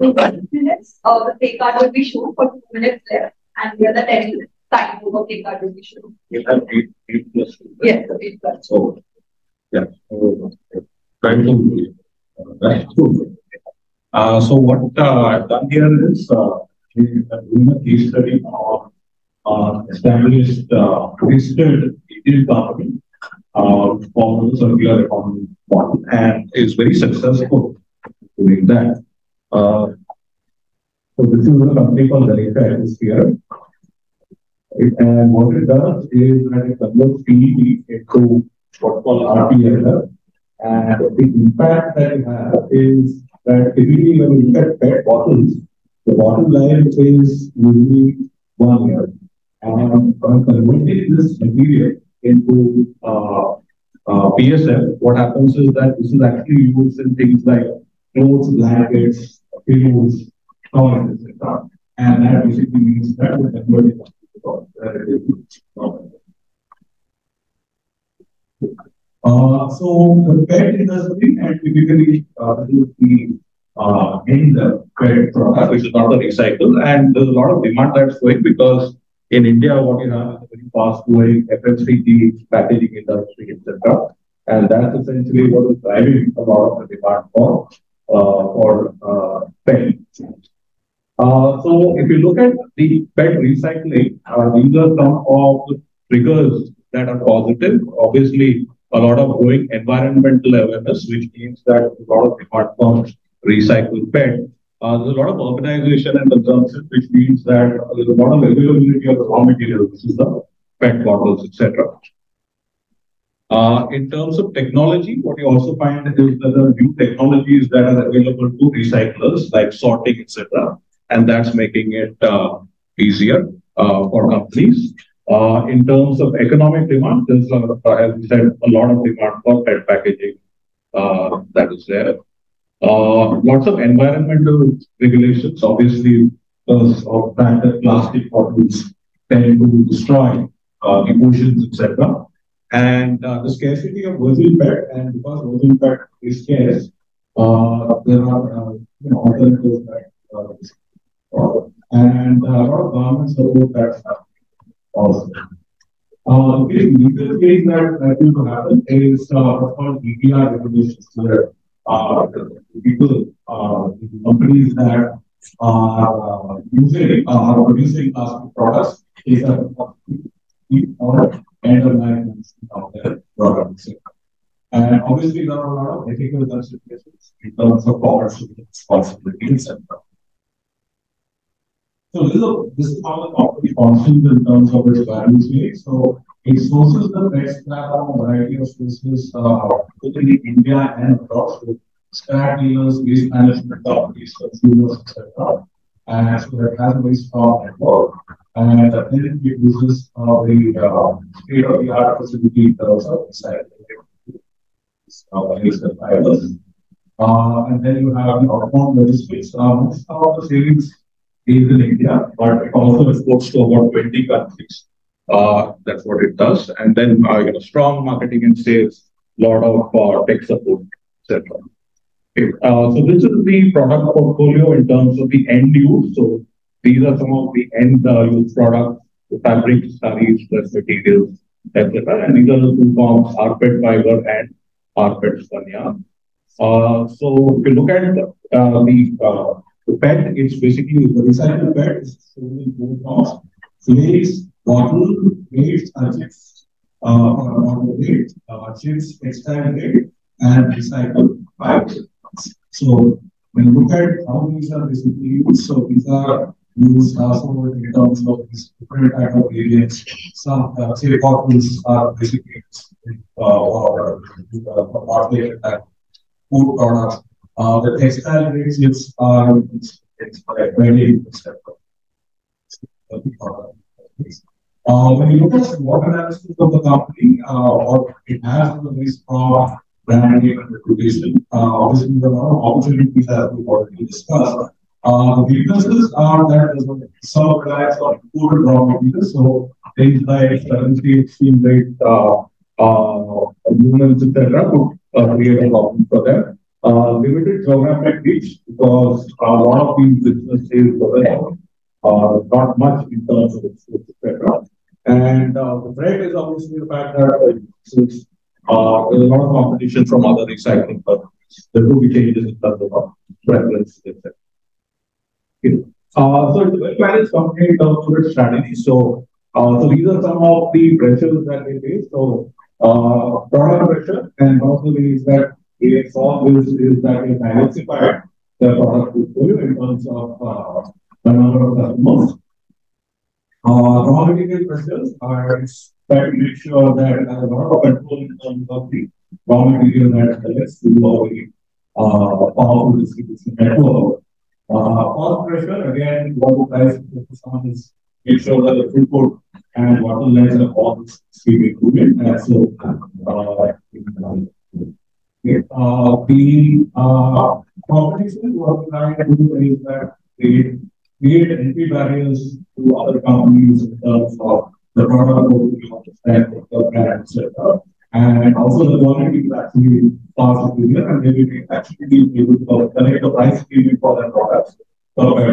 So one minutes, uh, the pay card will be shown for two minutes left, and the other 10 minutes, time over pay card will be shown. You have eight, eight plus two. Yes, the pay card. So, yeah. so, Trying to, uh, to. Uh, so what, uh, I've done here is, uh, doing a case study on, uh, established, uh, listed Indian company, uh, for the circular economy model and is very successful doing that. Uh, so this is a company called Ganesha is here. It- And what it does is that it converts PET into what's called RPSF. And the impact that it has is that typically when you look at PET bottles, the bottom line is usually one year. And by converting this material into uh, uh, PSF, what happens is that this is actually used in things like clothes, blankets, pillows, toys, etc. And that basically means that the it is. Uh, so the PET industry and typically, uh, the, uh, in the PET product, which is not the recycle, and there's a lot of demand that's going because in India, what you have is a very fast growing FMCG packaging industry, etc. And that's essentially what is driving a lot of the demand for, uh, for, uh, PET. Uh, so if you look at the PET recycling, uh, these are some of the triggers that are positive. Obviously, a lot of growing environmental awareness, which means that a lot of demand for recycled PET. Uh, there's a lot of urbanization and consumption, which means that uh, there's a lot of availability of the raw material, which is the PET bottles, etc. Uh, in terms of technology, what you also find is that there are new technologies that are available to recyclers, like sorting, etc. And that's making it uh, easier uh, for companies. In terms of economic demand, there's, as we said, a lot of demand for PET packaging that is there. Lots of environmental regulations, obviously, because of that that plastic bottles tend to destroy the oceans, etc. And uh, the scarcity of virgin PET, and because virgin PET is scarce, uh, there are uh, you know, alternatives that, uh, and uh, a lot of governments support that stuff also. Uh, the legal case that, that will happen is uh, what's called EPR regulations, where uh, people, uh, the companies that are uh, using, uh, are producing plastic products is a or end of life of their. And obviously, there are a lot of ethical considerations in terms of commercial responsibility, etc. So this is, a, this is how the company functions in terms of its value chain. So it sources the PET scrap from a variety of sources, uh, particularly India and across with scrap dealers, waste management companies, consumers, etc. And so it has a very strong network. And then it uses a very uh, state-of-the-art facility in terms of. Uh, fibers. Uh, and then you have the outbound logistics. Uh, most of the savings is in India, but it also exports to about 20 countries. Uh, that's what it does. And then, uh, you know, strong marketing and sales, lot of uh, tech support, etc. Okay. Uh, so this is the product portfolio in terms of the end use. So these are some of the end uh, use products, the fabric, sarees, plus materials, etc. And these are the two forms, rPET fiber and rPET spun Uh, so if you look at uh, the uh, the PET, it's basically the recycled PET is in two forms. Flakes, bottle, plates, and chips. Uh, or plate, uh, chips, textile and recycled fiber. So when you look at how these are basically used, so these are used also in terms of these different type of variants. Some uh, say are basically uh, or uh, uh, food products. Uh, the textile uh, it's, it's like very. Uh, when you look at the SWOT analysis of the company, uh, what it has is a very strong brand name and reputation. Uh, obviously, there are of opportunities that we've already discussed. Uh, the weaknesses are that some reliance on imported raw materials, so things like currency exchange rate, uh, uh, etc., could uh, create a problem for them. uh, limited geographic reach because a lot of these businesses uh, not much in terms of exports, etc. And uh, the threat is obviously the fact that uh, uh, there's a lot of competition from other recycling companies, there will be changes in terms of preferences, etc. Uh, so very company in terms of its strategy. So, uh, so these are some of the pressures that they face. So, uh, product pressure and one of the ways that they solve this is that they diversify their product portfolio in terms of uh, the number of customers. Uh, raw material pressures are try to make sure that there a lot of control in terms of the raw material that collects through our uh, powerful distribution network. Uh, pressure, again, what the price focus on is make sure that the throughput and bottlenecks are all keep improving. And so, uh, uh, the uh, competition, what we trying to do is that they create entry barriers to other companies in terms of the product the brand, etc. And also the quality is actually far superior and they will actually be able to connect the price premium for their products uh,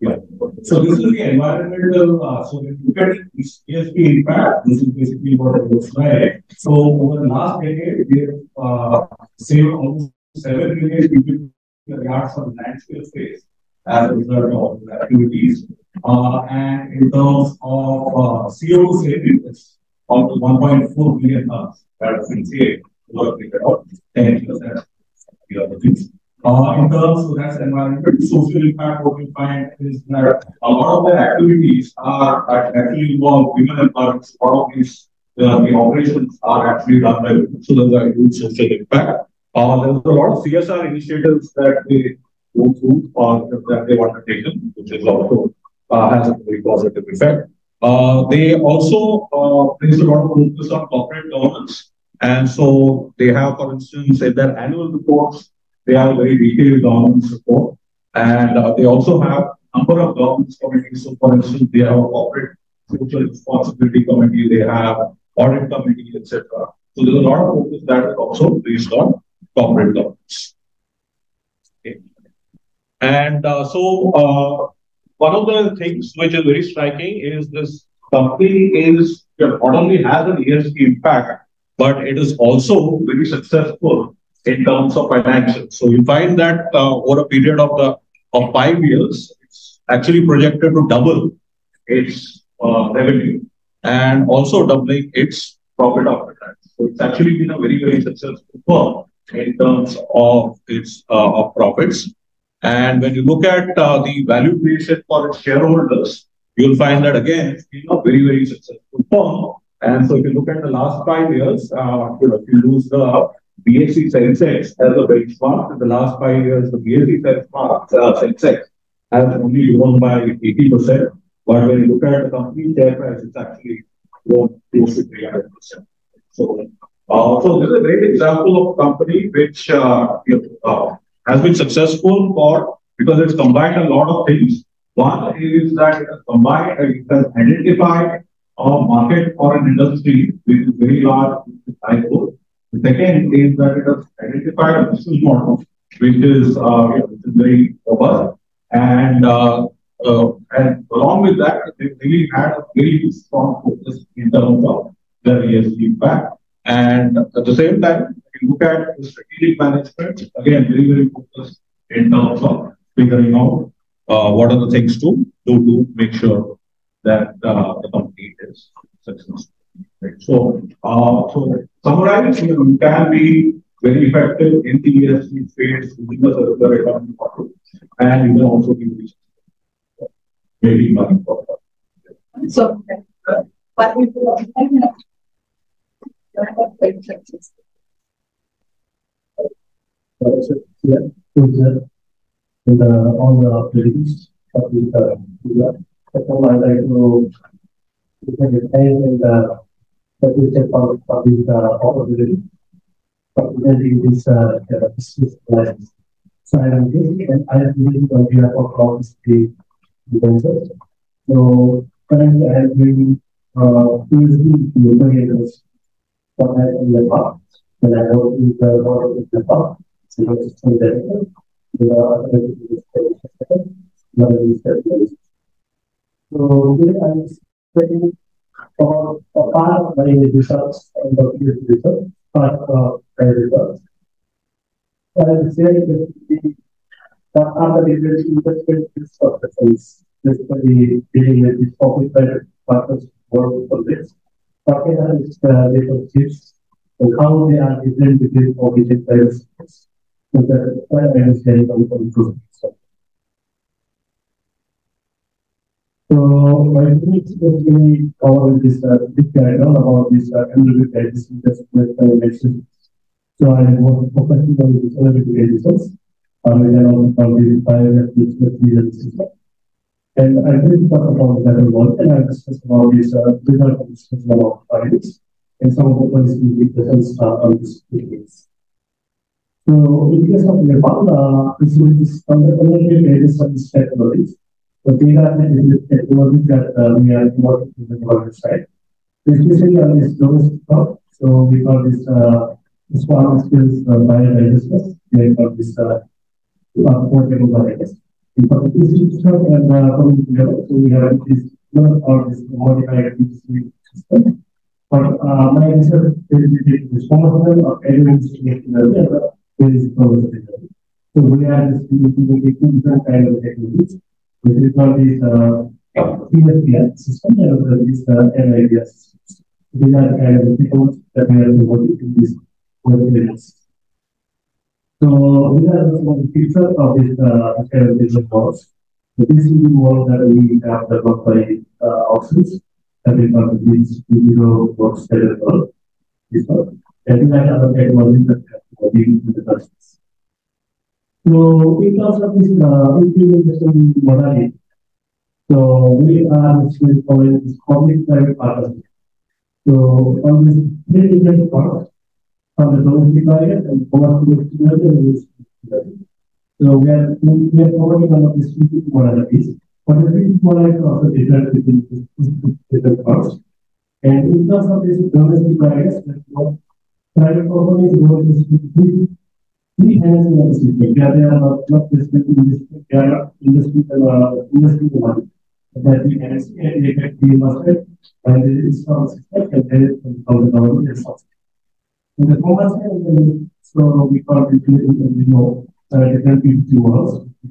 yeah. So this is the environmental, uh, so when you look at ESG impact, this is basically what it looks like. So over the last decade, we have uh, saved almost 7 million cubic yards of landfill space as a result of activities. Uh, and in terms of uh, CO2 savings, almost 1.4 billion tons that has been saved over a period of 10 years. Uh, in terms of that environmental social impact, what we find is that a lot of the activities are actually involve women empowerment. A lot of these uh, the operations are actually done by women, so there's a huge social impact. Uh, there's a lot of CSR initiatives that they go through or that they want to which is also uh, has a very positive effect. Uh, they also uh, place a lot of focus on corporate governance. And so they have, for instance, in their annual reports, they have a very detailed governance report. And uh, they also have a number of governance committees. So, for instance, they have a corporate social responsibility committee, they have audit committee, etc. So there's a lot of focus that is also based on corporate governance. Okay. And uh, so uh, one of the things which is very striking is this company is not only has an ESG impact, but it is also very successful in terms of financials. So you find that uh, over a period of the of five years, it's actually projected to double its uh, revenue and also doubling its profit after tax. So it's actually been a very very successful firm in terms of its uh, of profits. And when you look at uh, the value creation for its shareholders, you'll find that again, it's been a very very successful firm. And so if you look at the last five years, uh, you know, if you lose the BSE Sensex as a benchmark. In the last five years, the BSE benchmark, uh, Sensex has only grown by 80%. But when you look at the company share price, it's actually grown close to 300%. So, uh, so this is a great example of a company which uh, uh, has been successful for because it's combined a lot of things. One is that it has combined, it has identified a market for an industry which is very large, which is high growth. The second is that it has identified a business model which is, uh, which is very robust. And, uh, uh, and along with that, they really had a very strong focus in terms of their ESG impact. And at the same time, you look at the strategic management, again, very, very focused in terms of figuring out uh, what are the things to do to make sure that uh, the company is successful. Right. So, uh, so summarizing, you, can be very effective in the ESG space within the circular economy model, and you can also be maybe money for that. So, what we yeah, the, all the of the, uh, I'd like to, and, uh, that we take on for this uh, opportunity for presenting this uh, business plan. So I am thinking, and I am thinking on behalf of all the. So currently I am doing uh, PhD to operators somewhere in Nepal. When I worked with the in Nepal, so I was from there. The other so here I am studying for a part of my and the results, part of my. I will say that the that are the different investment of the funds, basically dealing with the private partners work for this. Talking about its relationships and how they are different between and private sectors. So that is why I on improvement. So my next basically cover this uh, big diagram about this uh, analytic investment evaluation. So I was focusing on the analytic. Uh, we can also call this biometric system. And I will talk about that a lot, and I discuss about this uh, of discussion about files and some of the policy implications uh, on this case. So in case of Nepal, uh, this is analytic edges of this technology. So data is the technology that uh, we are working with the government side. Especially on this domestic crop. So we call this uh, this farm skills uh, biodiversity. We call this uh, portable biodiversity. In particular, and uh, level, so we have this learn all this modified system. But uh, my research is this one of them of elements the other is So we are using different kind of techniques which is called this uh, system and this uh, NIDS system. These are kind of people that we are working in this workplace. So these are of the features of this uh, of. So this is the model that we have developed by uh, Oxys that is called this video works development. This one. And we have other technologies that are working with the customers. So in terms of this uh, implementation modality, so we are actually following this public-private partnership. So on this three different parts, from the domestic market and commercial and So we are we are one of these three modalities. But the three modalities also different between different parts. And in terms of this domestic market, private companies go to we have a system. They are not respecting this, they are investing investing the money. That we can see and they get the market and and from the government is In the commercial, so we call it, you know, uh, different PPP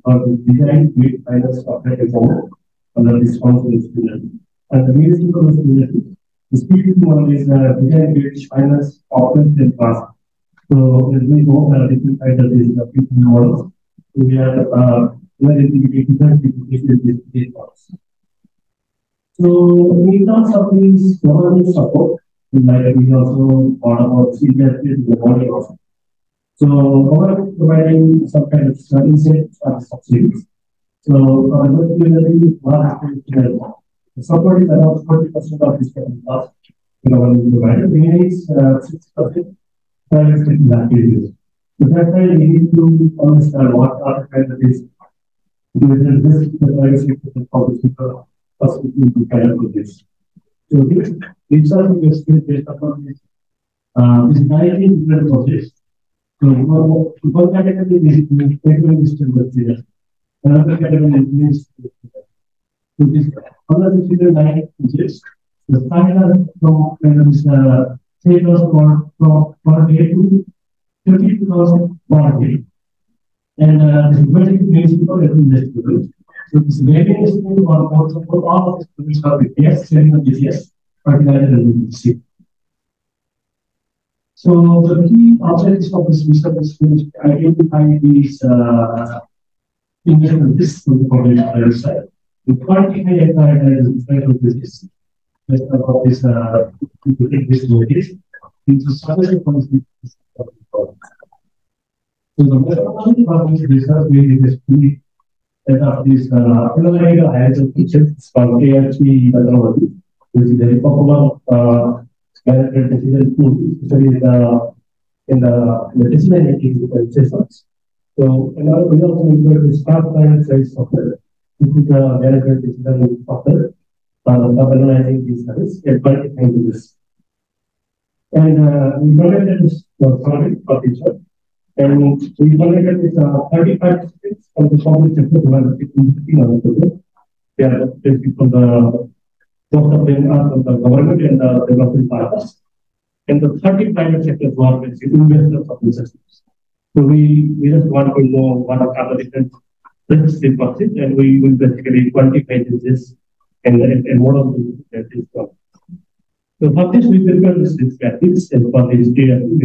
call it design, build, finance, and more under responsibility. And the community, the PPP model is uh, design, build, finance, operations, and transport. So as we go, uh, different kind of these uh, people models, we are uh, different these parts. So in terms of these government support, like we also thought about CPF in the body also. So government providing some kind of incentives or subsidies. So uh, one happens to the support is around 40% of this cost. Government provided, remaining is 60% private sector activities. So that's why we need to understand what are the kind of these because this private sector and public sector possibility to carry out this. So this research investment based upon this uh, this 19 different projects. So one category is statement system material. Another category is means so this another consider nine projects. The final from kind of this uh, for, for, for day to 32,000 per day. And uh, this is very basic for every. So this estimate for also for all of the students are yes, sharing of yes, particularly in So the key objectives of this research is to identify these uh, investment risks from the public side, to quantify and prioritize the effect of this about this uh, this notice into strategic policy. So the methodology of this research we basically set up this uh, analytical analysis feature called AHP methodology, which is very popular uh, decision tool, especially in the in the, in the decision making systems. So another we also include the smart finance software, which is the management decision software uh, organizing these services and quantifying this. And uh, we donated this uh, sorry for this. And we donated this uh, 35 tickets from the public sector are participating on the project. They are basically from the, most of them are from the government and the development partners. And the 30 private are basically investors of the systems. So we, we just want to know what are the different risks deposits and we will basically quantify this and, and, and model that is from. So for this, we prepare this risk matrix and for this data, we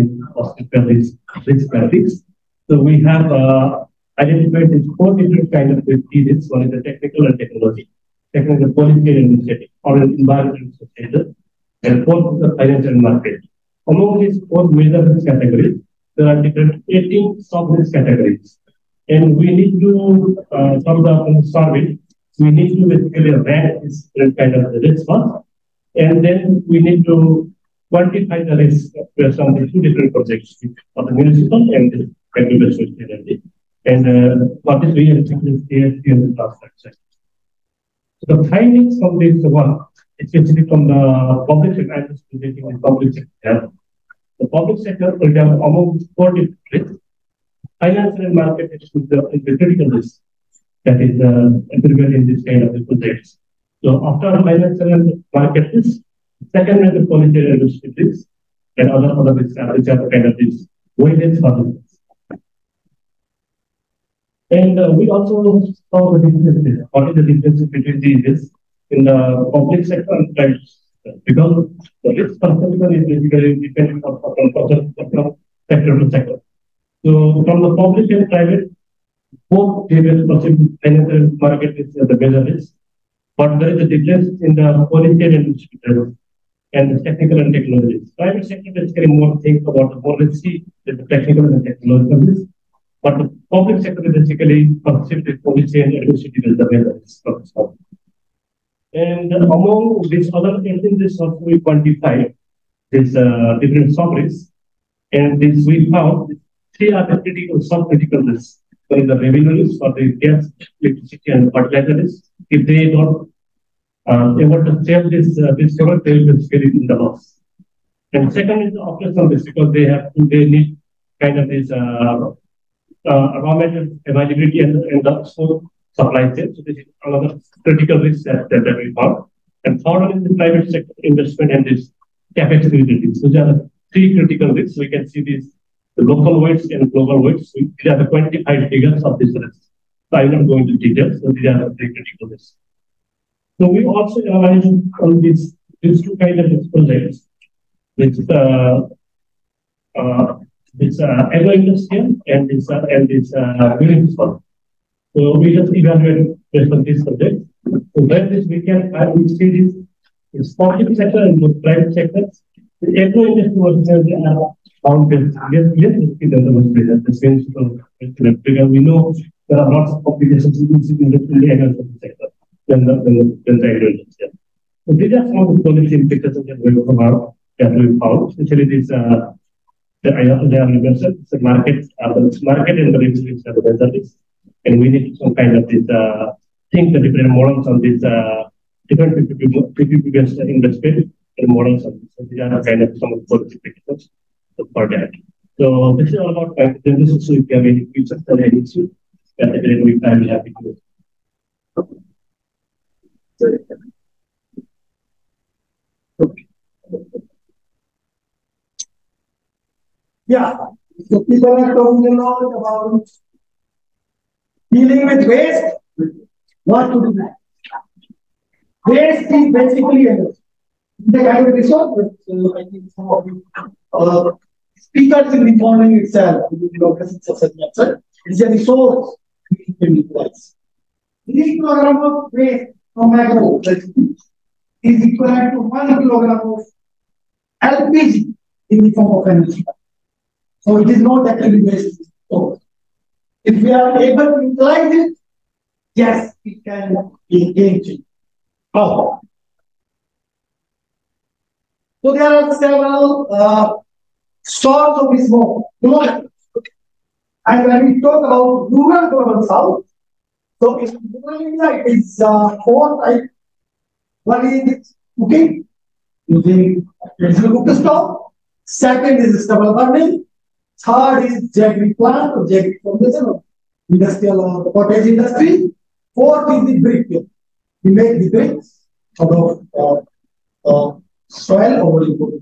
prepare this risk matrix. So we have uh, identified these four different kind of risk periods. One is the technical and technology, technical policy and administrative, or environmental social, and fourth is the financial market. Among these four major risk categories, there are different 18 sub-risk categories. And we need to, uh, from the survey, we need to basically rank this kind of risk first. And then we need to quantify the risk based on the two different projects of the municipal and the agricultural energy. And uh, what is really is ASP and the infrastructure. The findings from this one, especially from the public sector, I'm the public sector. The public sector will have among four different risks. Financial and market is the, is the critical risk that is uh, in this kind of projects. So after financial and market risk, second is the policy risk, and other other risks are which are kind of this weighted for. And uh, we also saw the differences. What is the difference between these risks in the public sector and private sector? Because the risk perception is basically depending on from sector to sector. So from the public and private, both areas perceive financial market is the major risk. But there is a difference in the policy and industry and the technical and technology. Private sector basically more think about the policy, the technical and technological risk. But the public sector basically perceive the policy and administrative as the major risk. And among these other things, this we quantify this uh, different sub-risks. And this we found three are the critical, sub-critical risks. One is the revenue risk for the gas, electricity, and fertilizer risk. If they don't uh, able to sell this uh, this product, they will be in the loss. And second is the operational risk because they have to, they need kind of this uh, raw material availability and, and the supply chain. So this is another critical risk that, that, that we found. And third is the private sector investment and this capex related. So there are three critical risks. We can see these the local weights and global weights. We, these are the quantified figures of this risk. So I'm not going into details. So these are the three critical risks. So we also analyze on these these two kind of projects, which uh, uh, this uh, agro-industrial and this uh, and this uh, municipal. So we just evaluate based on this subject. So when this we can uh, we see this in public sector and both private sectors. The agro-industrial was uh, found yes yes in the demonstration the same because we know there are lots of complications in the agricultural sector than the, than the, than the agriculture. So these are some of the policy implications that we come out that we found, especially this uh, the they are universal, it's a market, the market and the risk are the. And we need some kind of this uh, think the different models on this uh, different PPP based investment and models on this. So these are kind of some of the implications for that. So this is all about presentation. So if you have any questions or that we will be happy to. Yeah, so people are talking a lot about dealing with waste, what to do that. Waste is basically a the kind of resource. So I think some of the uh, speakers in the morning itself, it's a resource we can utilize. This program of waste from tomato is equivalent to one kilogram of LPG in the form of energy. So it is not actually waste. So if we are able to utilize it, yes, it can be engaging. How? So there are several uh, sorts of this smoke. And when we talk about rural global south, so in rural India, it is uh, four types. One is cooking using traditional cook stove. Second is stubble burning. Third is jaggery plant or jaggery formation of industrial or cottage industry. Fourth is the brick. We make the bricks out of uh, uh, soil or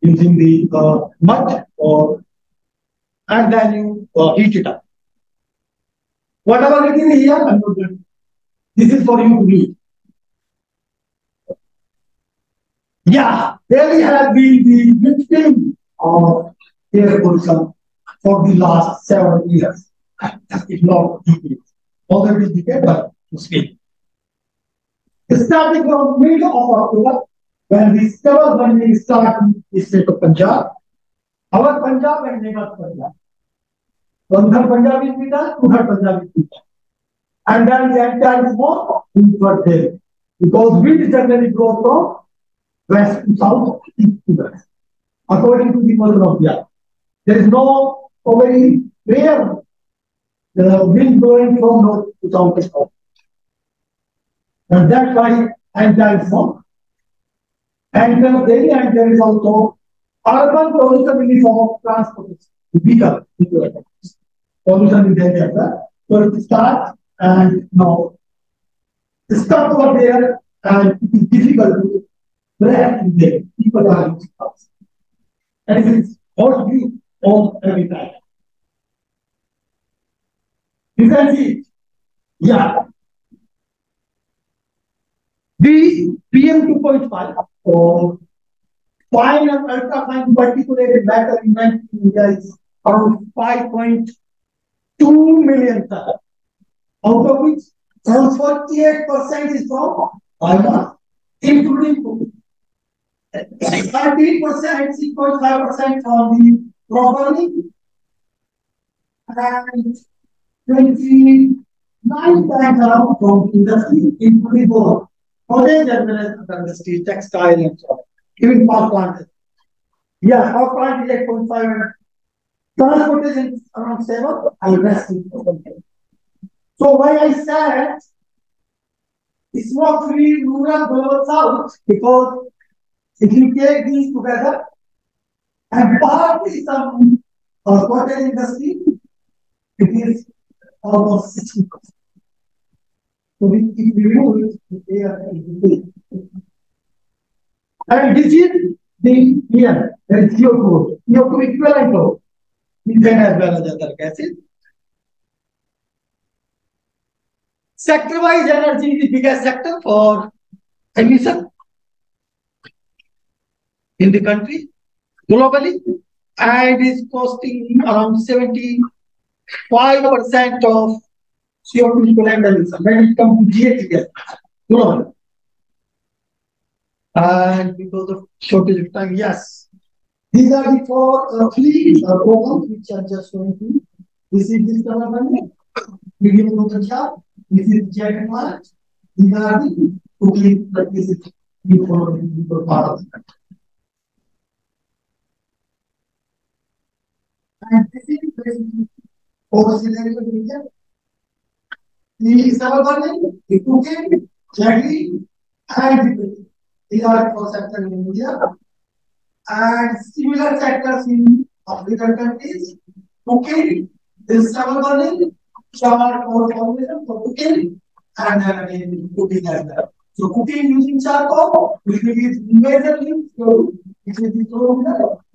using the uh, mud or and then you uh, heat it up. Whatever it is here, I'm not going. This is for you to read. Yeah, Delhi has been the victim of air pollution for the last several years, if not decades. Already decade, but to speak. Starting from middle of October, when the stubble burning started in the state of Punjab, our Punjab and neighbor Punjab. One third Punjab is with us, two third Punjab is with. And then the entire smoke were there. Because wind generally blows from west to south, east to west, according to the mother of the earth. There is no very rare the wind blowing from north to south is. And that's why entire smoke. And there, and there is also urban pollution in the form of transportation. Vehicle pollution there as well. So it starts and now stop over there and it is difficult to breath in there. People are us. And it is hot view on every time. Can see, yeah. The PM 2.5 or fine and ultra fine particulated matter in India is around 5.2 million tons, out of which around 48% is from biomass, including food. 13%, 6.5% from the property, and 29 times around from industry, including both cottage as well as industry, textile and so on. Even power plant. Yeah, power plant is 8.5 transportation around 7 and rest is So why I said smoke free rural global south because if you take these together and partly some uh, cottage industry, it is almost 60%. So we, if we remove they are And this is the here, there is CO2, CO2 equivalent of methane as well as other gases. Sector-wise energy is the biggest sector for emission in the country globally and is costing around 75% of CO2 equivalent emission when it comes to GHG globally. And because of shortage of time, yes. These are the four uh, three uh, programs which are just going to. Is this development, beginning of the job. This is jet plant. These are the cooking that this is before part of the And this is basically region. The summer burning, the cooking, jelly, and the these are four sectors in India. And similar sectors in African countries. Cooking, this summer burning, shower for formation for cooking, and then again cooking as well. So cooking using charcoal will be majorly so it will be thrown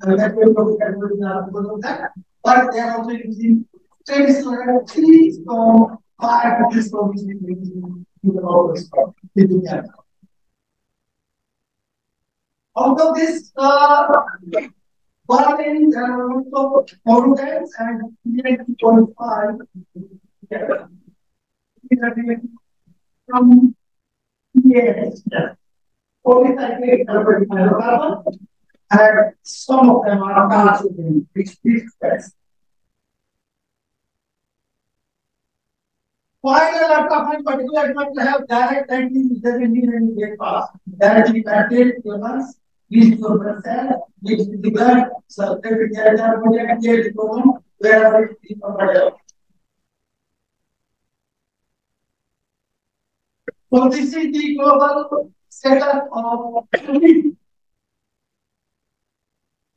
and that will be converted because of that. But they are also using traditional three stone fire cooking stone which is using in the office. Out of this, uh, bargain, there are also pollutants and PM2.5 from yes, polycyclic hydrocarbon, and some of them are carcinogen, which is best. Final ultrafine particulate matter have direct anti doesn't need any gate pass. Directly reach your blood cell, reach the blood, the air, protect the program, wherever it is available. So this is the global setup of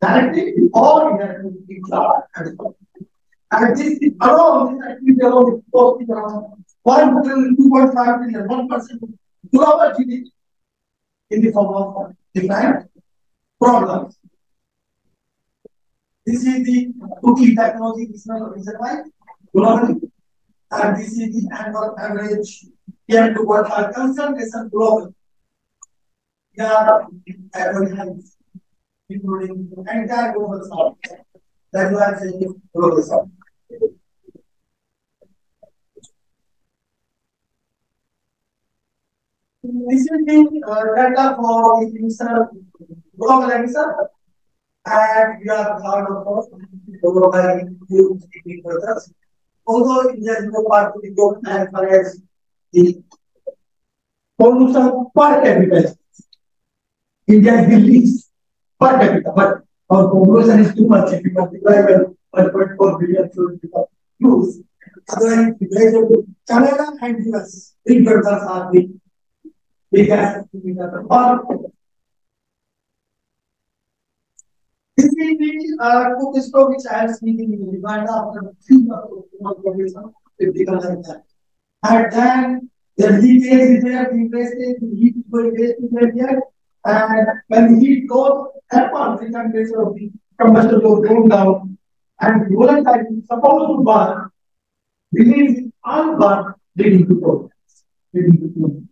Directly or indirectly and this is alone, this activity alone is costing around 1 trillion, 2.5 trillion, 1% global GDP in the form of different problems. This is the cooking technology business reason why globally. And this is the annual average PM to water concentration globally. Yeah, average including the entire global south. That's why I'm saying global south. The uh, data for emission, global emission, and we are part of global global Although India is no part to the globe as far as the pollution per capita, India is the least per capita, but our population is too much. If you multiply by 1.4 billion should become use. Otherwise, Canada and US, three countries are the biggest emitter. This is the uh, cook stove which I am speaking in Uganda after few months of critical like that. And then the leakage is there, the wastage, the heat is going waste is there, Uh, and when the heat goes, upon the temperature of the combustion goes going down, and the volatile is supposed to burn, release unburned, leading to problems. Leading to problems.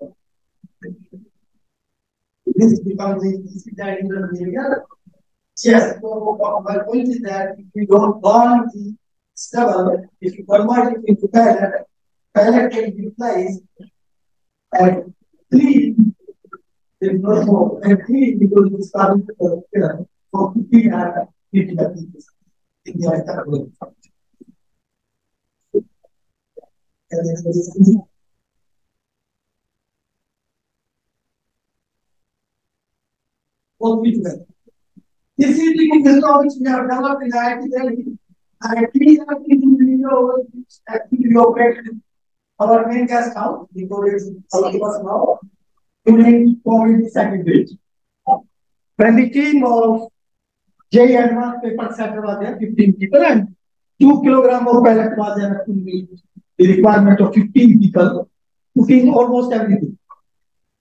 This becomes the in the area Yes, so my point is that if you don't burn the stubble, if you convert it into pellet, pellet can be placed there is no smoke, and clean because it's starting to appear for 15 and 50 pieces in the entire world. Both be together. This is the system which we have developed in IIT Delhi. And we have been video which actually operated our main gas house because it's us now during COVID second wave. When the team of J Advanced Paper Center was there, 15 people, and 2 kilogram of pellet was there to meet the requirement of 15 people, cooking almost everything,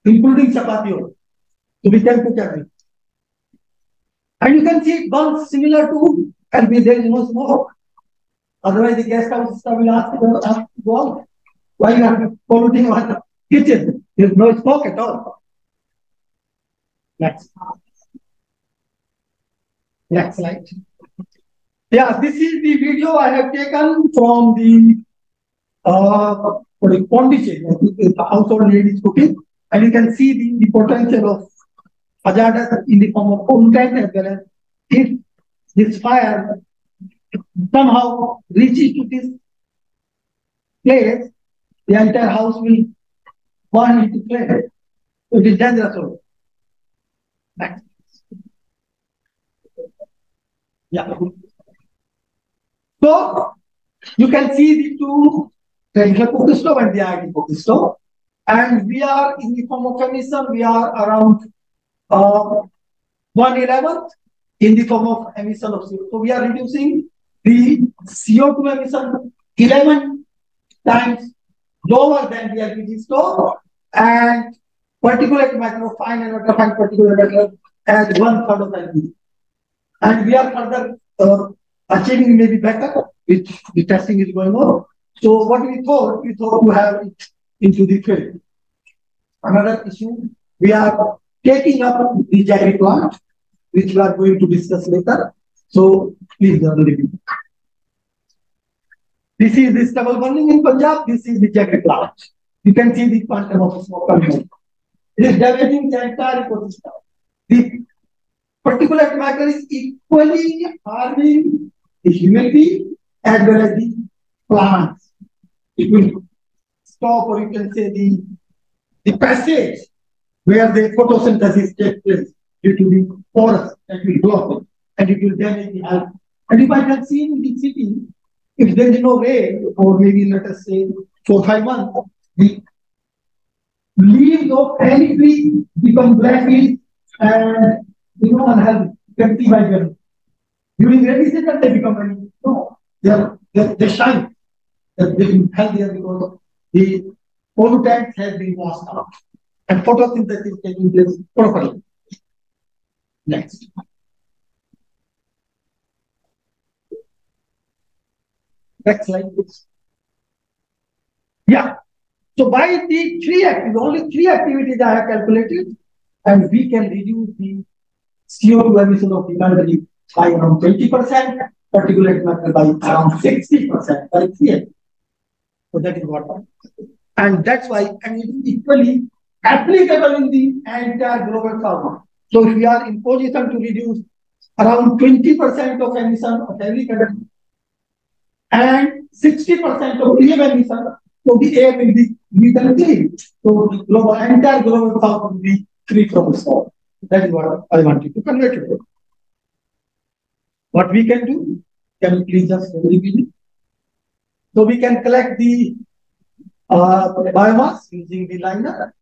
including chapati. So we can cook everything. And you can see burns similar to, and there is no smoke. Otherwise, the guest house will ask you to go out. Why you are polluting our kitchen? There is no smoke at all. Next. Next slide. Yeah, this is the video I have taken from the uh, Pondicherry, the household ladies cooking, and you can see the, the potential of hazardous in the form of content as well as if this fire somehow reaches to this place, the entire house will into flame. So it is dangerous. Yeah. So you can see the two cooking stove and the stove. And we are in the form of emission, we are around uh, 1 11th in the form of emission of CO2. So we are reducing the CO2 emission 11 times lower than the LPG stove and particulate matter of fine and ultrafine particulate matter as one third of LPG. And we are further uh, achieving maybe better, which the testing is going on. So what we thought, we thought to have it into the field. Another issue, we are taking up the Jaggery plant, which we are going to discuss later. So please uh, review. This is the stubble burning in Punjab. This is the Jaggery plant. You can see the quantum of smoke coming. It is damaging the entire ecosystem. The particulate matter is equally harming the human being as well as the plants. It will stop, or you can say the, the passage where the photosynthesis takes place due to the forest that will block it, and it will damage the health. And if I have seen in the city, if there is no rain, or maybe let us say four, five months, the leaves of any tree become black leaves and you know unhealthy, empty by them. During rainy season, they become very no, they are they, they shine. They become healthier because the pollutant has been washed out and photosynthesis taking place properly. Next. Next slide, please. Yeah. So by the three activities, only three activities I have calculated, and we can reduce the CO2 emission of the country by around 20%, particulate matter by around 60% by three. So that is what. And that's why, and it is equally applicable in the entire global south. So if we are in position to reduce around 20% of emission of heavy conductor and 60% of PM emission, so the air will be little clean. So the global, entire global south will be free from smoke. That is what I wanted to convey to you. What we can do, can you please just repeat it? So we can collect the uh, biomass using the liner.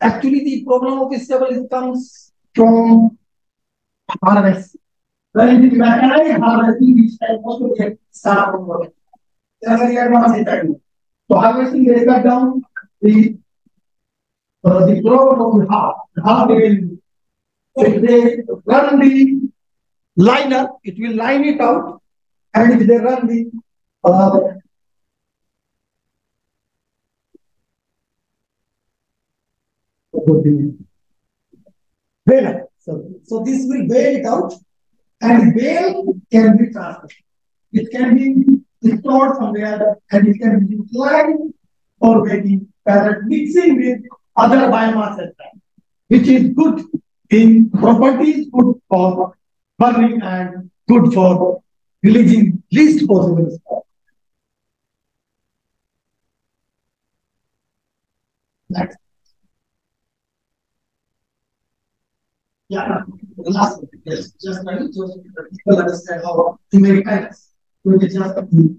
Actually, the problem of stubble comes from harvest. When it is mechanized harvesting, which can also get start from work. That's advanced So harvesting they cut down the uh, the problem of the half. Half they will if they run the liner, it will line it out, and if they run the uh, baler. So, so this will bail it out, and bail can be transferred. It can be stored somewhere, and it can be utilized for making pellet mixing with other biomass as well, which is good in properties good for burning and good for releasing least possible smoke. Next. Yeah, the last one. Yes, just like people understand how to make. So it's the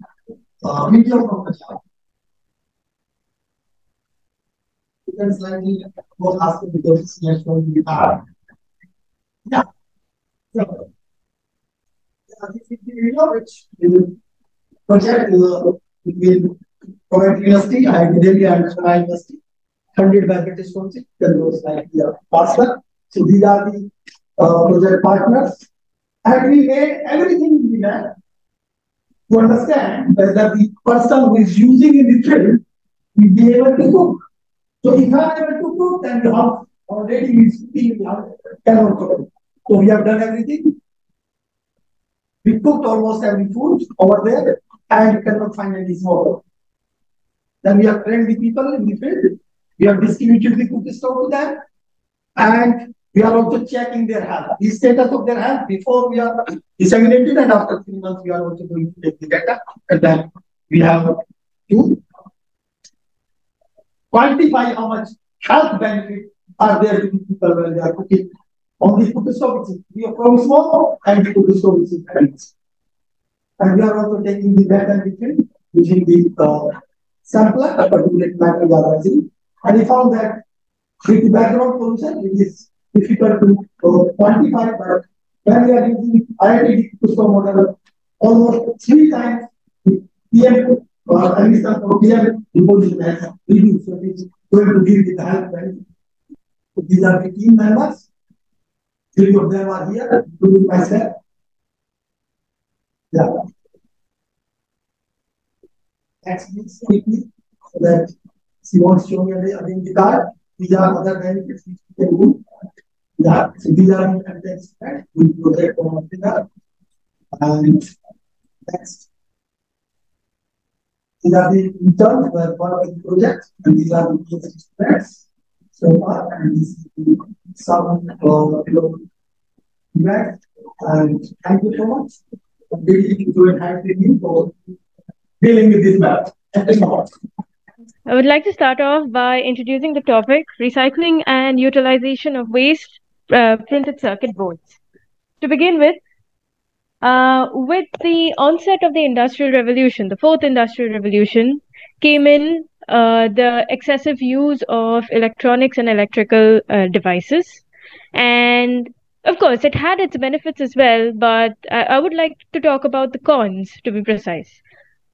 uh, medium of the job. You can slightly go faster because it's natural. Yeah. So, uh, this is the video which will project uh, will provide university, IIT Delhi and Sona University, funded by British Council, then those like the partner. So these are the uh, project partners. And we made everything we had to understand whether the person who is using in the field will be able to cook. So if I am able to cook, then the house already is cooking in the house, cannot cook. So we have done everything. We cooked almost every food over there and you cannot find any smoke. Then we have trained the people in the field. We have distributed the cook stove to them. And we are also checking their health, the status of their health before we are disseminated and after three months we are also going to take the data and then we have to quantify how much health benefit are there to people when they are cooking on the Photoshop, we are from small and Photoshop is big. And we are also taking the data using the uh, sampler, a particular matter we are using. And we found that with the background pollution, it is difficult to uh, quantify, but when we are using IIT Photoshop model, almost three times the PM uh, emission for PM pollution has reduced. So it is going to give the health benefit. So these are the team members. Three of them are here, including myself. Yeah. Next, please, quickly, so that she wants to show me again the card. These are other benefits which we can do. So these are the contents that we project on the And next. These are the interns who have worked with the project, and these are the students so far, and this is some uh, Max, and thank you so much. Really enjoyed having you for dealing with this much. I would like to start off by introducing the topic recycling and utilization of waste uh, printed circuit boards. To begin with, uh, with the onset of the Industrial Revolution, the fourth Industrial Revolution, came in uh, the excessive use of electronics and electrical uh, devices. And of course, it had its benefits as well, but I, I would like to talk about the cons, to be precise.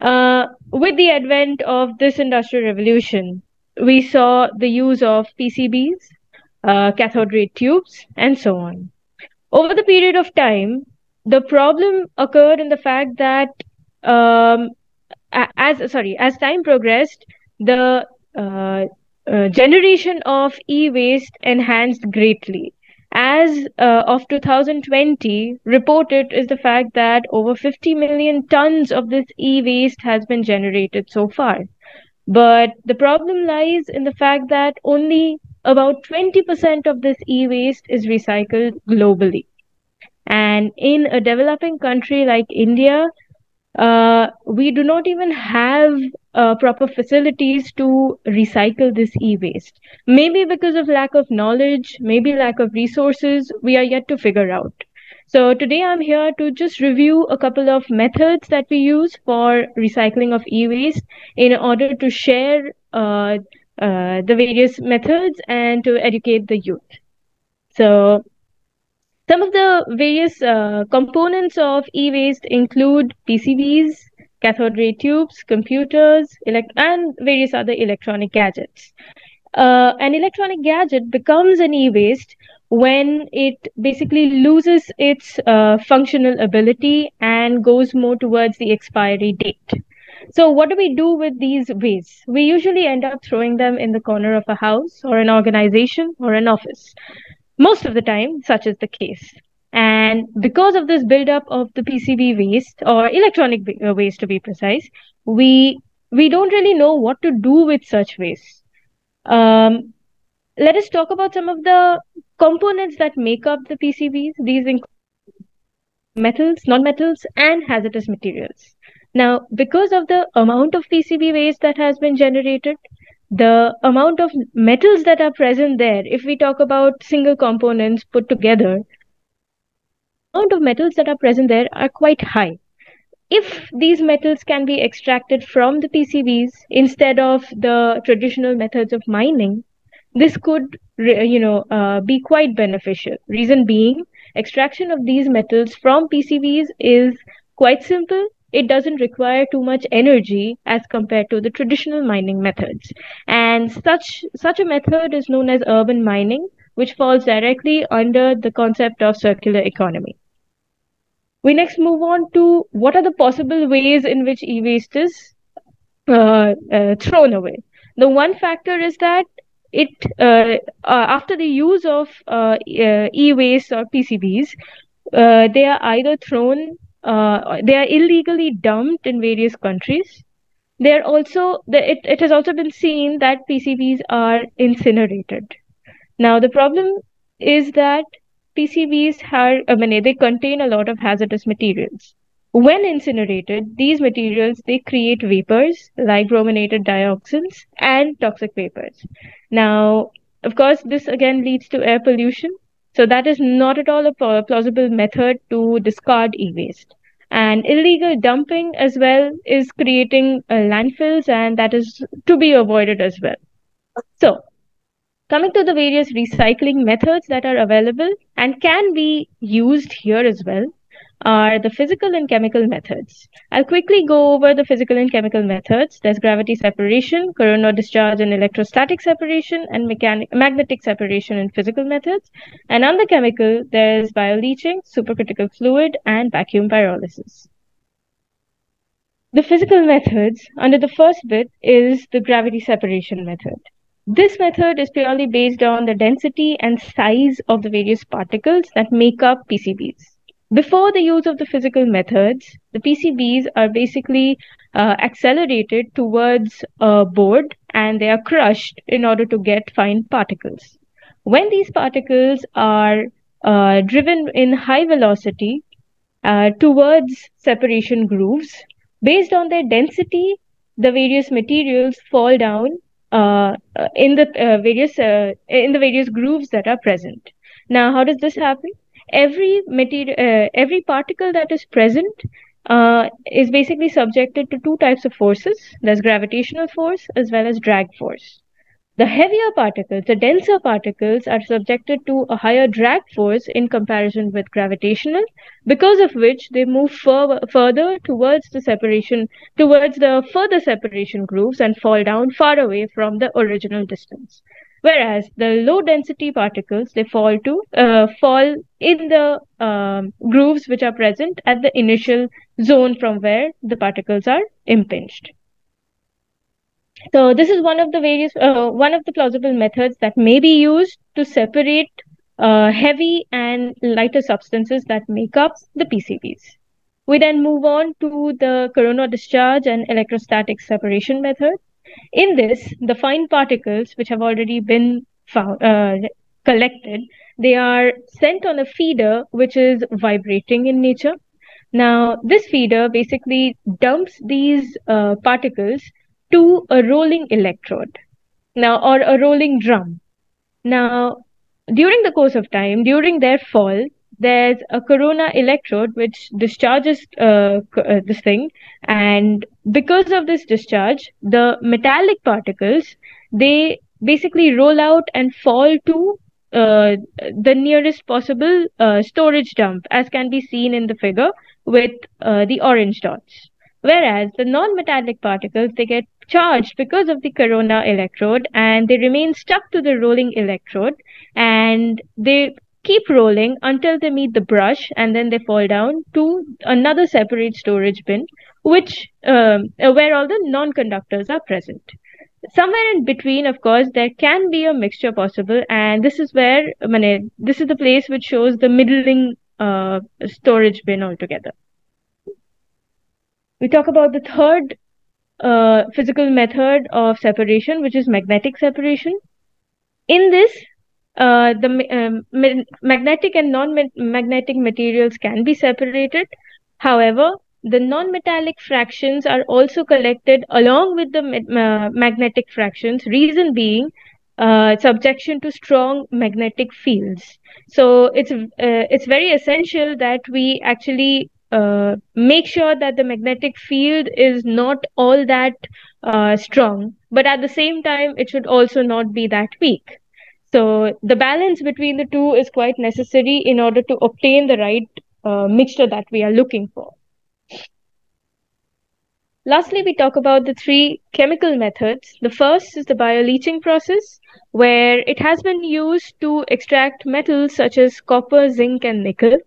Uh, with the advent of this industrial revolution, we saw the use of PCBs, uh, cathode ray tubes, and so on. Over the period of time, the problem occurred in the fact that um, as sorry as time progressed, the uh, uh, generation of e-waste enhanced greatly as uh, of 2020 reported is the fact that over 50 million tons of this e-waste has been generated so far but the problem lies in the fact that only about 20% of this e-waste is recycled globally and in a developing country like india uh, we do not even have uh, proper facilities to recycle this e-waste. Maybe because of lack of knowledge, maybe lack of resources, we are yet to figure out. So today I'm here to just review a couple of methods that we use for recycling of e-waste in order to share uh, uh the various methods and to educate the youth. So some of the various uh, components of e-waste include PCBs, cathode ray tubes, computers, elect- and various other electronic gadgets. Uh, an electronic gadget becomes an e-waste when it basically loses its uh, functional ability and goes more towards the expiry date. So, what do we do with these wastes? We usually end up throwing them in the corner of a house or an organization or an office most of the time such is the case. And because of this buildup of the pcb waste or electronic uh, waste to be precise we we don't really know what to do with such waste. Um, let us talk about some of the components that make up the pcbs these include metals non-metals and hazardous materials now because of the amount of pcb waste that has been generated the amount of metals that are present there, if we talk about single components put together, amount of metals that are present there are quite high. If these metals can be extracted from the PCBs instead of the traditional methods of mining, this could, you know, uh, be quite beneficial. Reason being, extraction of these metals from PCBs is quite simple it doesn't require too much energy as compared to the traditional mining methods. And such, such a method is known as urban mining, which falls directly under the concept of circular economy. We next move on to what are the possible ways in which e-waste is uh, uh, thrown away. The one factor is that it uh, uh after the use of uh, uh, e-waste or PCBs, they are either thrown uh, they are illegally dumped in various countries. They are also it, it has also been seen that PCBs are incinerated. Now the problem is that PCBs have I mean they contain a lot of hazardous materials. When incinerated, these materials they create vapors like brominated dioxins and toxic vapors. Now, of course, this again leads to air pollution so that is not at all a plausible method to discard e-waste. And illegal dumping as well is creating uh, landfills, and that is to be avoided as well. So, coming to the various recycling methods that are available and can be used here as well are the physical and chemical methods. I'll quickly go over the physical and chemical methods. There's gravity separation, corona discharge and electrostatic separation, and mechanic magnetic separation in physical methods. And on the chemical, there's bioleaching, supercritical fluid, and vacuum pyrolysis. The physical methods, under the first bit, is the gravity separation method. This method is purely based on the density and size of the various particles that make up PCBs. Before the use of the physical methods, the PCBs are basically uh, accelerated towards a board and they are crushed in order to get fine particles. When these particles are uh, driven in high velocity uh, towards separation grooves. Based on their density, the various materials fall down uh, uh in the uh, various uh, in the various grooves that are present. Now, how does this happen? Every material, uh, every particle that is present uh, is basically subjected to two types of forces. There's gravitational force as well as drag force. The heavier particles, the denser particles, are subjected to a higher drag force in comparison with gravitational, because of which they move fur further towards the separation, towards the further separation grooves and fall down far away from the original distance. Whereas the low density particles, they fall to uh, fall in the um, grooves which are present at the initial zone from where the particles are impinged. So this is one of the various, uh, one of the plausible methods that may be used to separate uh, heavy and lighter substances that make up the PCBs. We then move on to the corona discharge and electrostatic separation method. In this, the fine particles, which have already been found, uh, collected, they are sent on a feeder which is vibrating in nature. Now, this feeder basically dumps these uh, particles to a rolling electrode now or a rolling drum now during the course of time during their fall there's a corona electrode which discharges uh, uh, this thing and because of this discharge the metallic particles they basically roll out and fall to uh, the nearest possible uh, storage dump as can be seen in the figure with uh, the orange dots. Whereas the non-metallic particles they get charged because of the corona electrode and they remain stuck to the rolling electrode and they keep rolling until they meet the brush and then they fall down to another separate storage bin which um, where all the non-conductors are present somewhere in between of course there can be a mixture possible and this is where this is the place which shows the middling uh, storage bin altogether we talk about the third uh, physical method of separation, which is magnetic separation. In this, uh, the um, magnetic and non-magnetic materials can be separated. However, the non-metallic fractions are also collected along with the uh, magnetic fractions, reason being uh, subjection to strong magnetic fields. So it's uh, it's very essential that we actually uh, make sure that the magnetic field is not all that uh, strong, but at the same time, it should also not be that weak. So the balance between the two is quite necessary in order to obtain the right uh, mixture that we are looking for. Lastly, we talk about the three chemical methods. The first is the bioleaching process, where it has been used to extract metals such as copper, zinc, and nickel.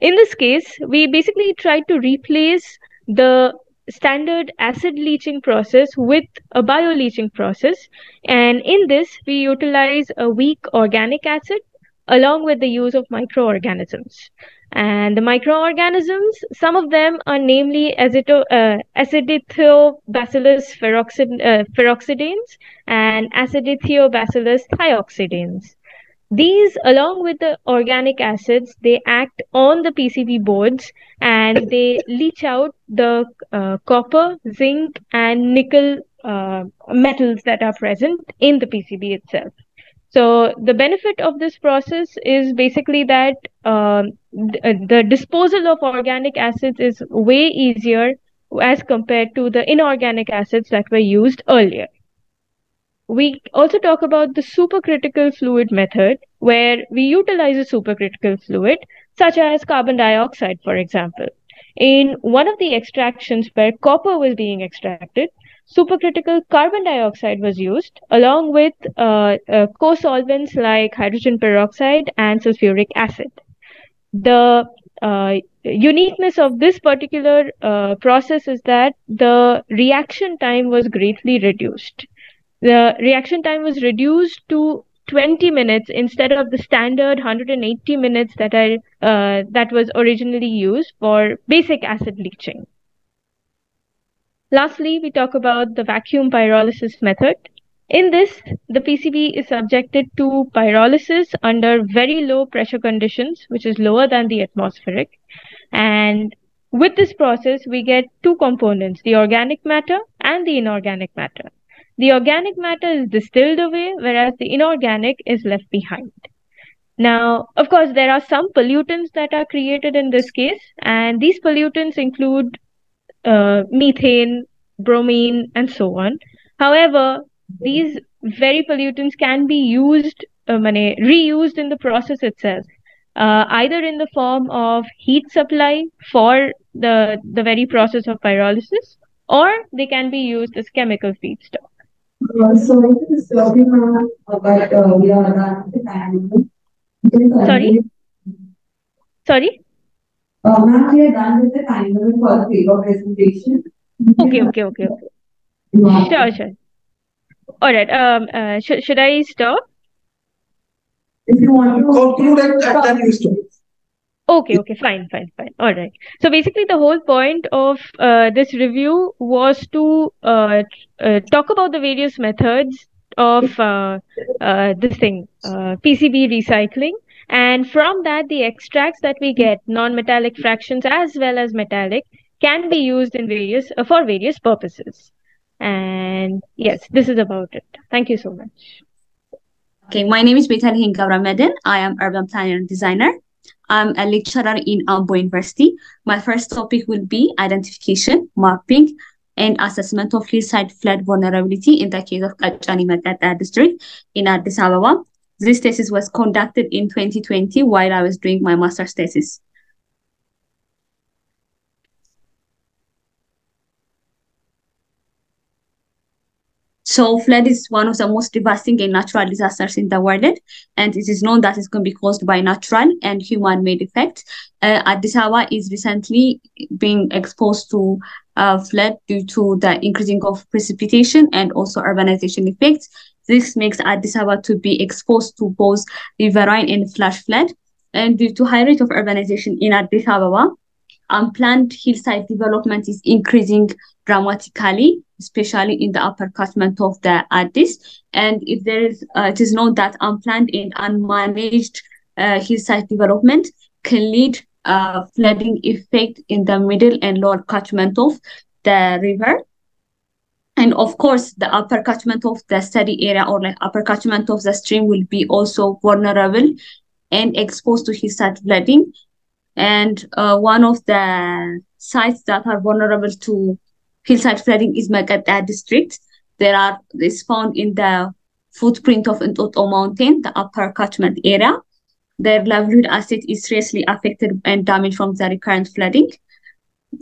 In this case, we basically tried to replace the standard acid leaching process with a bioleaching process. And in this, we utilize a weak organic acid along with the use of microorganisms. And the microorganisms, some of them are namely azito, uh, acidithiobacillus ferroxid, uh, ferrooxidans and acidithiobacillus thiooxidans. These, along with the organic acids, they act on the PCB boards and they leach out the uh, copper, zinc, and nickel uh, metals that are present in the PCB itself. So the benefit of this process is basically that uh, the disposal of organic acids is way easier as compared to the inorganic acids that were used earlier we also talk about the supercritical fluid method, where we utilize a supercritical fluid, such as carbon dioxide, for example. In one of the extractions where copper was being extracted, supercritical carbon dioxide was used along with uh, uh, co-solvents like hydrogen peroxide and sulfuric acid. The uh, uniqueness of this particular uh, process is that the reaction time was greatly reduced the reaction time was reduced to 20 minutes instead of the standard 180 minutes that I uh, that was originally used for basic acid leaching. Lastly, we talk about the vacuum pyrolysis method. In this, the PCB is subjected to pyrolysis under very low pressure conditions, which is lower than the atmospheric. And with this process, we get two components, the organic matter and the inorganic matter. The organic matter is distilled away, whereas the inorganic is left behind. Now, of course, there are some pollutants that are created in this case, and these pollutants include uh, methane, bromine, and so on. However, these very pollutants can be used, uh, reused in the process itself, uh, either in the form of heat supply for the, the very process of pyrolysis, or they can be used as chemical feedstock. Uh, so it is talking about uh, we are done Sorry? Sorry? Uh, ma'am, we are done with the time limit for the paper presentation. Okay, okay, okay, okay. Sure, sure. All right. Um, uh, sh should I stop? If you want to conclude at, at then you stop. Okay, okay, fine, fine, fine. All right. So basically, the whole point of uh, this review was to uh, uh, talk about the various methods of uh, uh, this thing, uh, PCB recycling. And from that, the extracts that we get, non-metallic fractions as well as metallic, can be used in various for various purposes. And yes, this is about it. Thank you so much. Okay, my name is Betalihin Gebremedhin. I am urban planner and designer. I'm a lecturer in Ambo University. My first topic will be identification, mapping, and assessment of hillside flood vulnerability in the case of Kechene Makata district in Addis Ababa. This thesis was conducted in 2020 while I was doing my master's thesis. So flood is one of the most devastating natural disasters in the world, and it is known that it can be caused by natural and human-made effects. Uh, Addis Ababa is recently being exposed to uh, flood due to the increasing of precipitation and also urbanization effects. This makes Addis Ababa to be exposed to both riverine and flash flood. And due to high rate of urbanization in Addis Ababa, unplanned hillside development is increasing dramatically, especially in the upper catchment of the Addis. And if there is, uh, it is known that unplanned and unmanaged uh, hillside development can lead uh, flooding effect in the middle and lower catchment of the river. And of course, the upper catchment of the study area or like upper catchment of the stream will be also vulnerable and exposed to hillside flooding. And uh, one of the sites that are vulnerable to hillside flooding is Magata district. There are is found in the footprint of Entoto mountain, the upper catchment area. Their livelihood asset is seriously affected and damaged from the recurrent flooding.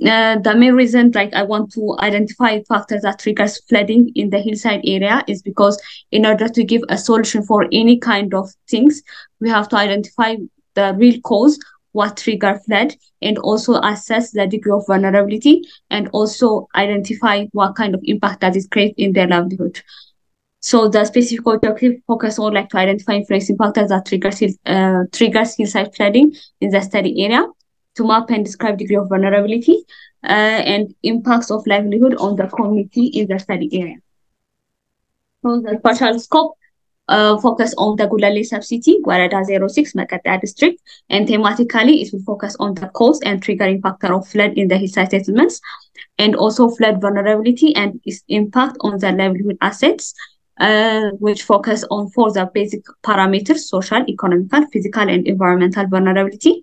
Uh, the main reason like I want to identify factors that triggers flooding in the hillside area is because in order to give a solution for any kind of things, we have to identify the real cause what trigger flood and also assess the degree of vulnerability and also identify what kind of impact that it creates in their livelihood. So the specific objective focus on like to identify influencing factors that triggers uh, triggers hillside flooding in the study area to map and describe degree of vulnerability uh, and impacts of livelihood on the community in the study area. So the partial scope uh, focus on the Gulele subcity, Woreda 06, Makata district, and thematically it will focus on the cause and triggering factor of flood in the hillside settlements, and also flood vulnerability and its impact on the livelihood assets, uh, which focus on four the basic parameters, social, economical, physical, and environmental vulnerability.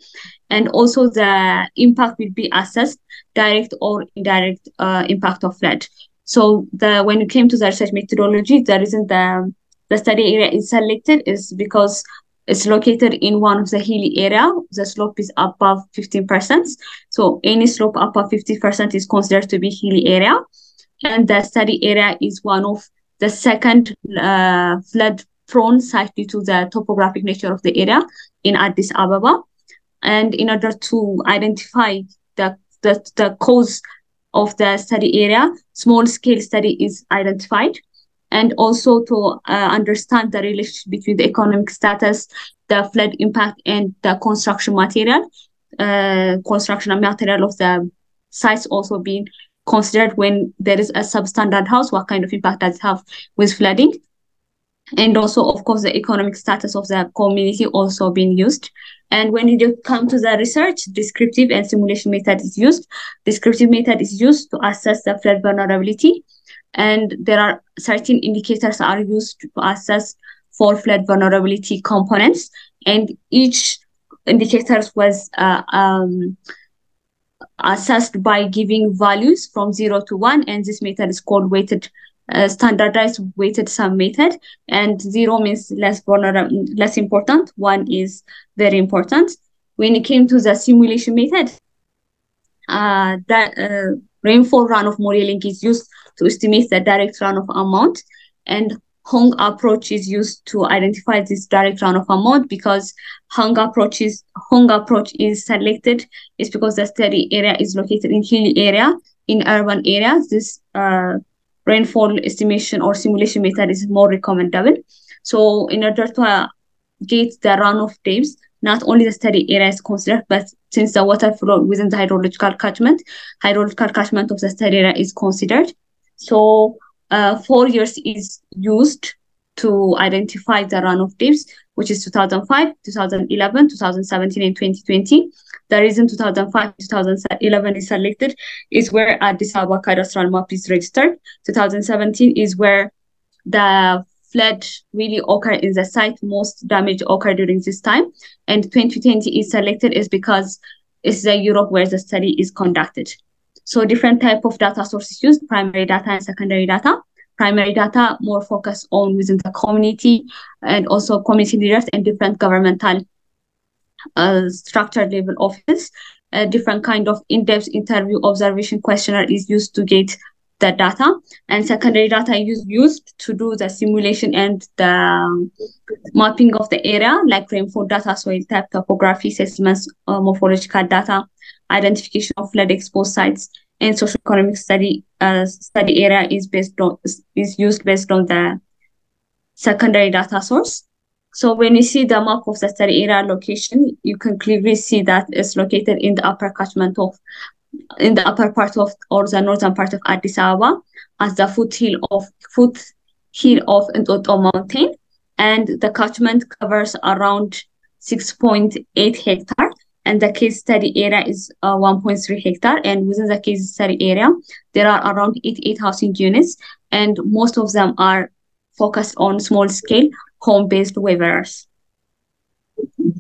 And also the impact will be assessed, direct or indirect uh, impact of flood. So the when it came to the research methodology, there isn't the the study area is selected is because it's located in one of the hilly area. The slope is above 15%. So any slope above 50% is considered to be hilly area. And the study area is one of the second uh, flood prone site due to the topographic nature of the area in Addis Ababa. And in order to identify the, the, the cause of the study area, small scale study is identified and also to uh, understand the relationship between the economic status, the flood impact, and the construction material. Uh, construction material of the sites also being considered when there is a substandard house, what kind of impact does it have with flooding? and also of course the economic status of the community also being used and when you come to the research descriptive and simulation method is used descriptive method is used to assess the flood vulnerability and there are certain indicators are used to assess for flood vulnerability components. And each indicators was uh, um, assessed by giving values from 0 to 1 and this method is called weighted uh, standardized weighted sum method. And 0 means less vulnerable less important. 1 is very important. When it came to the simulation method uh, that uh, rainfall runoff modeling is used to estimate the direct runoff amount and Hong approach is used to identify this direct runoff amount because Hong approach is Hong approach is selected is because the study area is located in hilly area in urban areas. This uh, rainfall estimation or simulation method is more recommendable. So in order to uh, get the runoff depths, not only the study area is considered, but since the water flow within the hydrological catchment, hydrological catchment of the study area is considered. So uh, four years is used to identify the runoff depths, which is 2005, 2011, 2017, and 2020. The reason 2005, 2011 is selected is where Addis Ababa cadastral map is registered. 2017 is where the flood really occurred in the site, most damage occurred during this time. And 2020 is selected is because it's the Europe where the study is conducted. So different type of data sources used, primary data and secondary data. Primary data more focused on within the community and also community leaders and different governmental uh, structured level office. A different kind of in-depth interview observation questionnaire is used to get the data and secondary data is used to do the simulation and the mapping of the area like rainfall data, soil type, topography, assessments, uh, morphological data, identification of flood exposed sites, and socioeconomic study uh, study area is based on is used based on the secondary data source. So when you see the map of the study area location, you can clearly see that it's located in the upper catchment of in the upper part of or the northern part of Addis Ababa as the foothill of foothill of Entoto mountain and the catchment covers around 6.8 hectare and the case study area is uh, 1.3 hectare and within the case study area there are around 88 housing units and most of them are focused on small scale home-based waivers.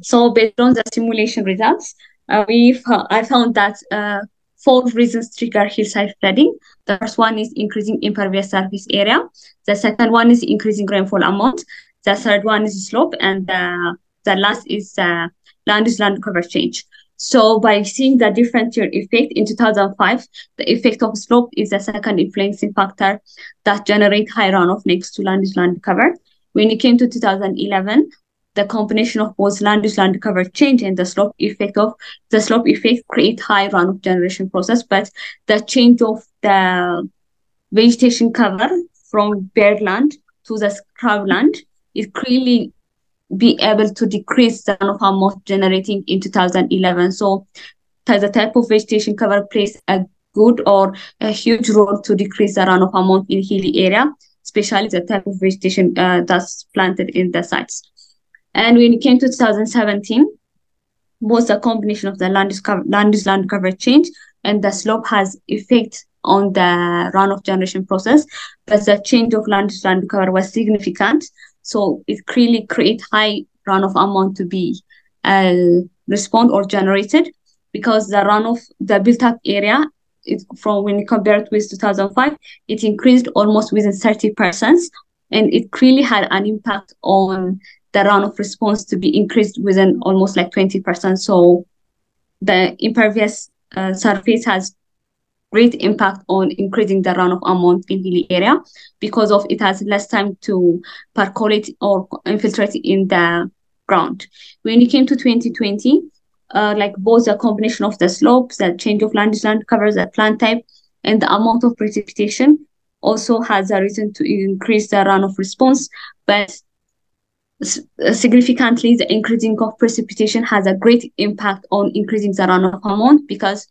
So based on the simulation results, uh, we I found that uh, four reasons trigger hillside flooding. The first one is increasing impervious surface area. The second one is increasing rainfall amount. The third one is slope, and the, the last is uh, land use land cover change. So by seeing the differential effect in 2005, the effect of slope is the second influencing factor that generate high runoff next to land use land cover. When it came to 2011, the combination of both land use land cover change and the slope effect of the slope effect create high runoff generation process, but the change of the vegetation cover from bare land to the scrub land is clearly be able to decrease the runoff amount generating in 2011. So the type of vegetation cover plays a good or a huge role to decrease the runoff amount in hilly area, especially the type of vegetation uh, that's planted in the sites. And when it came to 2017, both the combination of the land use, cover, land, use land cover change and the slope has effect on the runoff generation process, but the change of land use land cover was significant. So it really create high runoff amount to be uh, respond or generated because the runoff, the built up area, it, from when you compare it with 2005, it increased almost within 30%. And it really had an impact on the runoff response to be increased within almost like 20%. So the impervious uh, surface has great impact on increasing the runoff amount in hilly area because of it has less time to percolate or infiltrate in the ground. When it came to 2020, uh, like both the combination of the slopes, the change of land land covers, the plant type, and the amount of precipitation also has a reason to increase the runoff response, but significantly the increasing of precipitation has a great impact on increasing the runoff amount because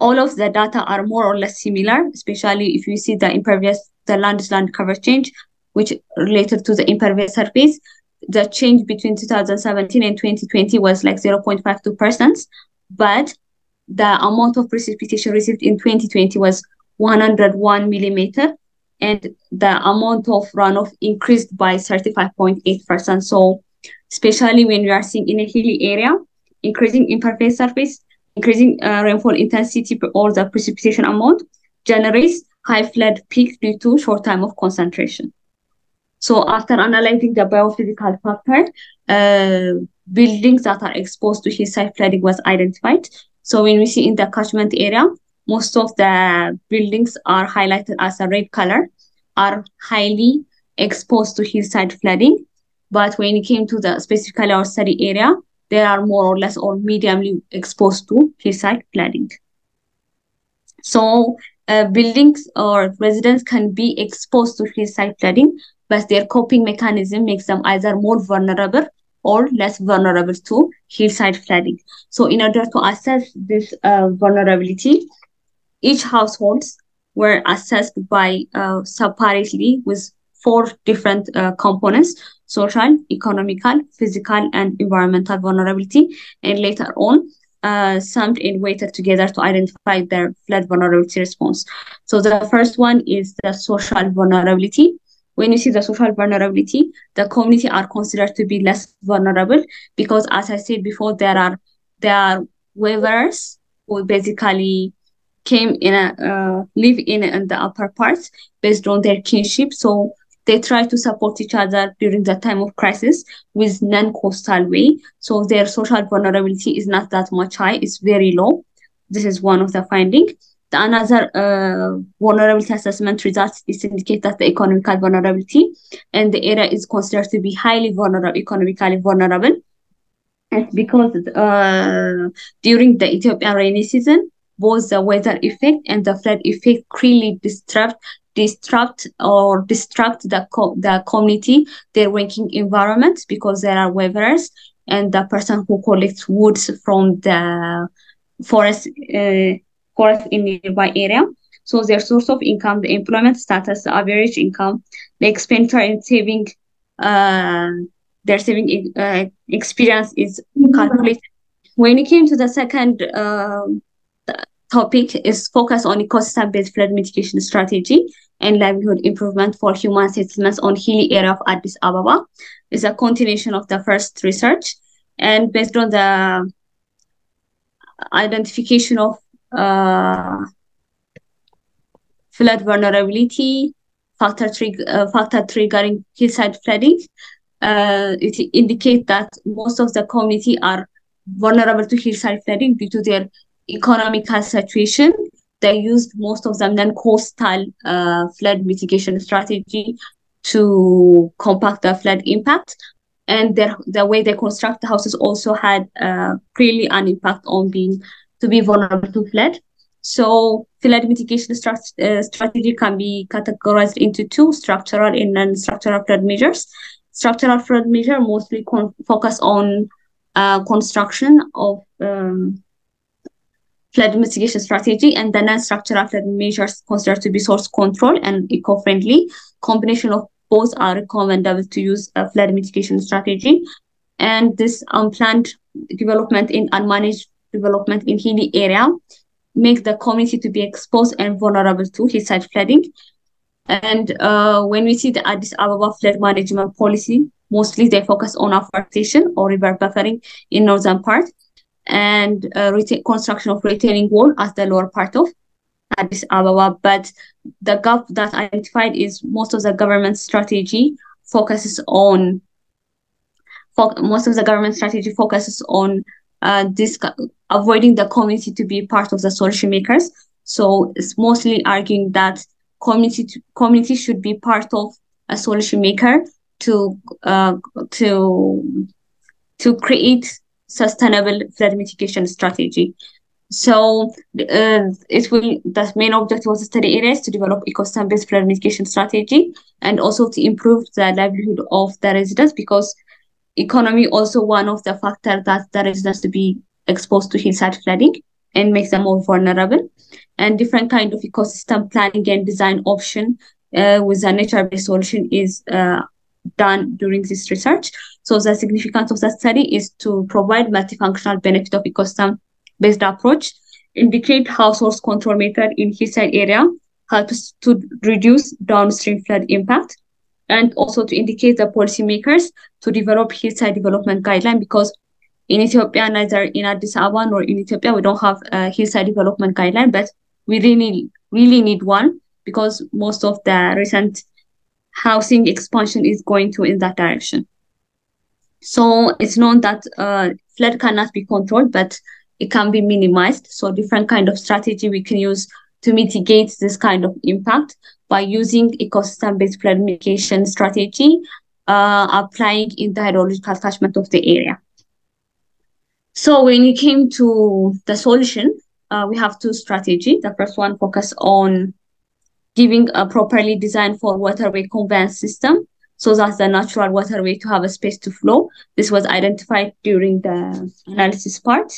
all of the data are more or less similar, especially if you see the impervious, the land land cover change, which related to the impervious surface. The change between 2017 and 2020 was like 0.52%, but the amount of precipitation received in 2020 was 101 millimeter, and the amount of runoff increased by 35.8%. So, especially when we are seeing in a hilly area, increasing impervious surface, increasing uh, rainfall intensity or the precipitation amount generates high flood peak due to short time of concentration. So after analyzing the biophysical factor, uh, buildings that are exposed to hillside flooding was identified. So when we see in the catchment area, most of the buildings are highlighted as a red color, are highly exposed to hillside flooding. But when it came to the specifically our study area, they are more or less or mediumly exposed to hillside flooding. So uh, buildings or residents can be exposed to hillside flooding, but their coping mechanism makes them either more vulnerable or less vulnerable to hillside flooding. So in order to assess this uh, vulnerability, each households were assessed by uh, separately with four different uh, components, social, economical, physical, and environmental vulnerability. And later on, uh, summed and weighted together to identify their flood vulnerability response. So the first one is the social vulnerability. When you see the social vulnerability, the community are considered to be less vulnerable because, as I said before, there are there are waivers who basically came in a uh, live in, in the upper parts based on their kinship. So they try to support each other during the time of crisis with non-coastal way. So their social vulnerability is not that much high, it's very low. This is one of the finding. The another uh, vulnerability assessment results is indicate that the economic vulnerability and the area is considered to be highly vulnerable, economically vulnerable. And because uh, during the Ethiopian rainy season, both the weather effect and the flood effect really disrupt disrupt or distract the co- the community their working environment because there are weavers and the person who collects woods from the forest uh, forest in nearby area. So their source of income the employment status the average income the expenditure and saving uh, their saving uh, experience is calculated. When it came to the second uh, topic is focused on ecosystem-based flood mitigation strategy and livelihood improvement for human settlements on hilly area of Addis Ababa. It's a continuation of the first research and based on the identification of uh, flood vulnerability, factor, trig- uh, factor triggering hillside flooding, uh, it indicates that most of the community are vulnerable to hillside flooding due to their economical situation, they used most of them then coastal uh, flood mitigation strategy to compact the flood impact. And their, the way they construct the houses also had uh, really an impact on being to be vulnerable to flood. So flood mitigation strat- uh, strategy can be categorized into two, structural and non-structural flood measures. Structural flood measure mostly con- focus on uh, construction of um, flood mitigation strategy and the non-structural flood measures considered to be source control and eco-friendly. Combination of both are recommendable to use a flood mitigation strategy. And this unplanned development in unmanaged development in hilly area makes the community to be exposed and vulnerable to hillside flooding. And uh, when we see the Addis Ababa flood management policy, mostly they focus on afforestation or river buffering in northern part and uh, construction of retaining wall at the lower part of Addis Ababa. But the gap that identified is most of the government strategy focuses on fo- most of the government strategy focuses on uh, this avoiding the community to be part of the solution makers. So it's mostly arguing that community to, community should be part of a solution maker to uh, to to create sustainable flood mitigation strategy. So uh, it will the main objective of the study area is to develop ecosystem-based flood mitigation strategy and also to improve the livelihood of the residents because economy also one of the factors that the residents to be exposed to hillside flooding and makes them more vulnerable and different kind of ecosystem planning and design option uh, with a nature-based solution is uh, done during this research. So the significance of the study is to provide multifunctional benefit of ecosystem-based approach, indicate how source control method in hillside area helps to reduce downstream flood impact, and also to indicate the policymakers to develop hillside development guideline because in Ethiopia, neither in Addis Ababa nor in Ethiopia, we don't have a hillside development guideline, but we really, really need one because most of the recent housing expansion is going to in that direction. So it's known that uh, flood cannot be controlled, but it can be minimized. So different kind of strategy we can use to mitigate this kind of impact by using ecosystem-based flood mitigation strategy, uh, applying in the hydrological catchment of the area. So when it came to the solution, uh, we have two strategy. The first one focus on giving a properly designed for waterway conveyance system so that the natural waterway to have a space to flow. This was identified during the analysis part.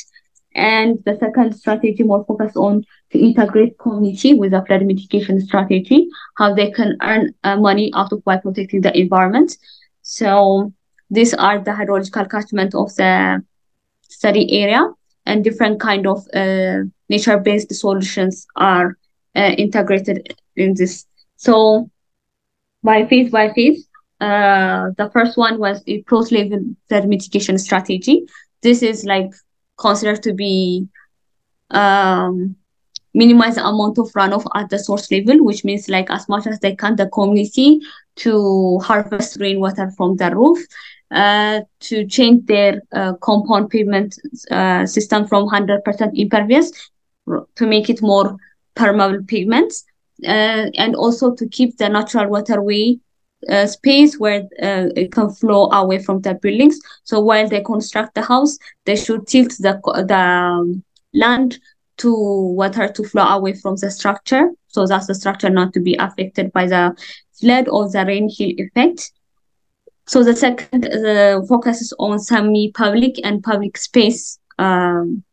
And the second strategy more focused on to integrate community with a flood mitigation strategy, how they can earn uh, money out of by protecting the environment. So these are the hydrological catchment of the study area and different kind of uh, nature-based solutions are uh, integrated in this. So by phase by phase, uh, the first one was a post-level mitigation strategy. This is like considered to be um, minimize the amount of runoff at the source level, which means like as much as they can, the community to harvest rainwater from the roof, uh, to change their uh, compound pavement uh, system from 100% impervious to make it more permeable pavements, uh, and also to keep the natural waterway uh, space where uh, it can flow away from the buildings. So while they construct the house, they should tilt the the um, land to water to flow away from the structure, so that the structure not to be affected by the flood or the rain hill effect. So the second uh, focuses on semi-public and public space um,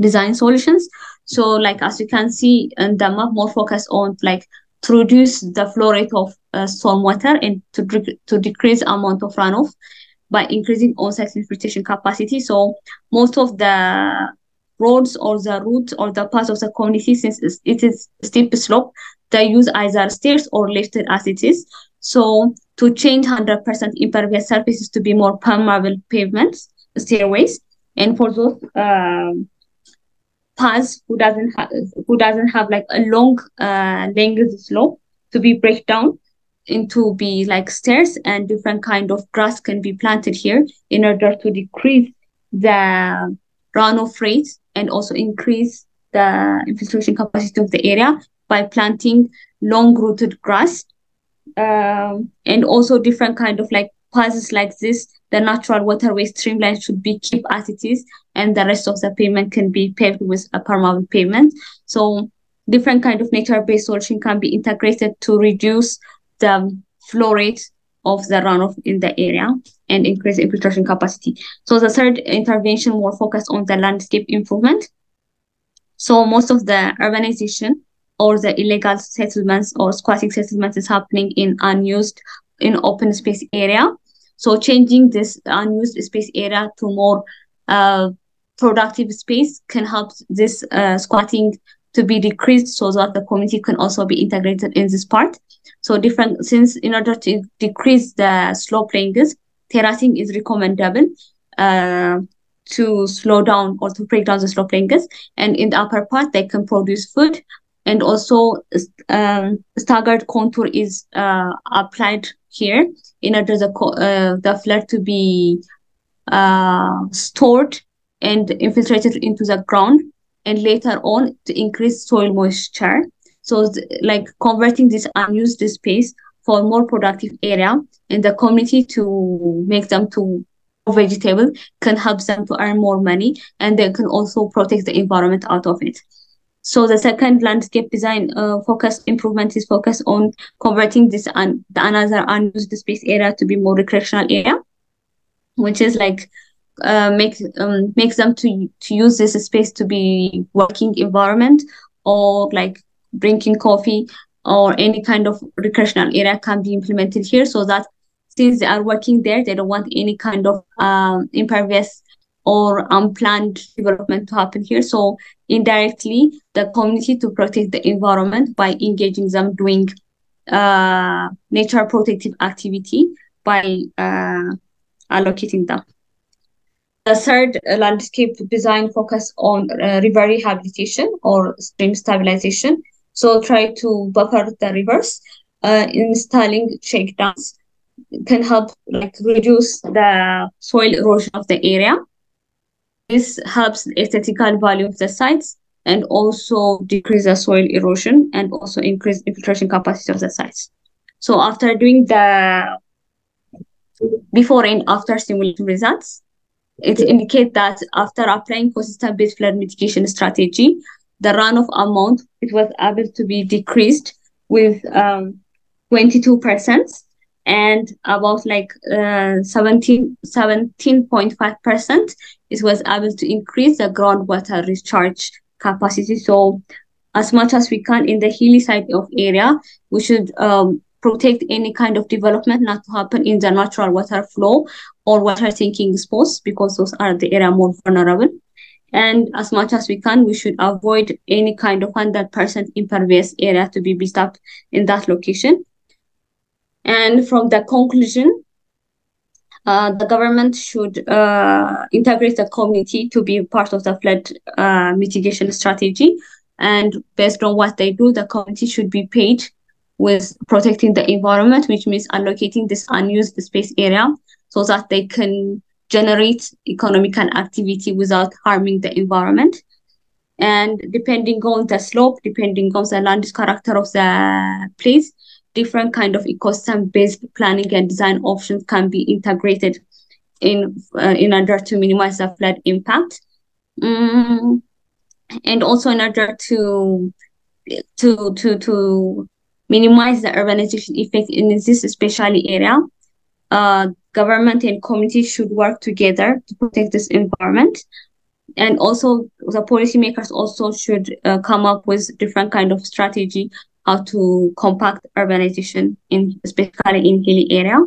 design solutions. So like as you can see in the map, more focus on like reduce the flow rate of uh, stormwater and to, to decrease amount of runoff by increasing on-site infiltration capacity. So most of the roads or the route or the path of the community, since it is steep slope, they use either stairs or lifted as it is. So to change 100% impervious surfaces to be more permeable pavements, stairways, and for those um, paths who doesn't have who doesn't have like a long uh, length slope to be break down into be like stairs and different kind of grass can be planted here in order to decrease the runoff rate and also increase the infiltration capacity of the area by planting long rooted grass. Um, and also different kind of like paths like this the natural waterway streamline should be kept as it is and the rest of the pavement can be paved with a permeable pavement so different kind of nature-based solution can be integrated to reduce the flow rate of the runoff in the area and increase infiltration capacity. So the third intervention more focused on the landscape improvement. So most of the urbanization or the illegal settlements or squatting settlements is happening in unused, in open space area. So changing this unused space area to more uh, productive space can help this uh, squatting to be decreased so that the community can also be integrated in this part. So different, since in order to decrease the slope length, terracing is recommendable uh, to slow down or to break down the slope length. And in the upper part, they can produce food. And also um, staggered contour is uh, applied here in order the, uh, the flood to be uh, stored and infiltrated into the ground and later on to increase soil moisture. So like converting this unused space for more productive area in the community to make them to vegetable can help them to earn more money and they can also protect the environment out of it. So the second landscape design uh, focus improvement is focused on converting this the another unused space area to be more recreational area, which is like uh, make um, makes them to to use this space to be working environment or like drinking coffee or any kind of recreational area can be implemented here so that since they are working there, they don't want any kind of um, impervious or unplanned development to happen here. So indirectly, the community to protect the environment by engaging them doing uh, nature protective activity by uh, allocating them. The third uh, landscape design focus on uh, river rehabilitation or stream stabilization. So try to buffer the rivers, uh, installing check dams can help like reduce the soil erosion of the area. This helps the aesthetical value of the sites and also decrease the soil erosion and also increase infiltration capacity of the sites. So after doing the before and after simulation results, it indicates that after applying ecosystem-based flood mitigation strategy, the runoff amount it was able to be decreased with um, 22% and about like uh, 17, 17.5% it was able to increase the groundwater recharge capacity. So as much as we can in the hilly side of area, we should um, protect any kind of development not to happen in the natural water flow or water sinking spots because those are the area more vulnerable. And as much as we can, we should avoid any kind of 100% impervious area to be built up in that location. And from the conclusion, uh, the government should uh, integrate the community to be part of the flood uh, mitigation strategy. And based on what they do, the community should be paid with protecting the environment, which means allocating this unused space area so that they can generate economical activity without harming the environment. And depending on the slope, depending on the land character of the place, different kind of ecosystem-based planning and design options can be integrated in uh, in order to minimize the flood impact. Mm, and also in order to to to to minimize the urbanization effect in this especially area, uh, government and community should work together to protect this environment. And also the policymakers also should uh, come up with different kind of strategy how to compact urbanization in especially in hilly area.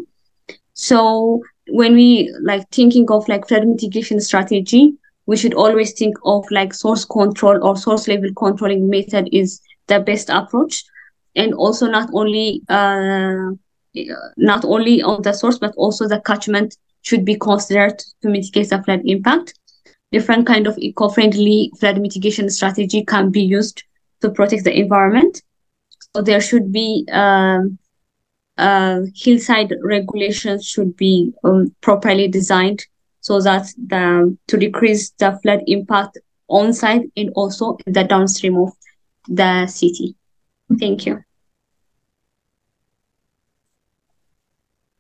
So when we like thinking of like flood mitigation strategy, we should always think of like source control or source level controlling method is the best approach. And also not only uh, not only on the source, but also the catchment should be considered to mitigate the flood impact. Different kind of eco-friendly flood mitigation strategy can be used to protect the environment. So there should be um, uh, hillside regulations should be um, properly designed so that the, to decrease the flood impact on site and also the downstream of the city. Thank you.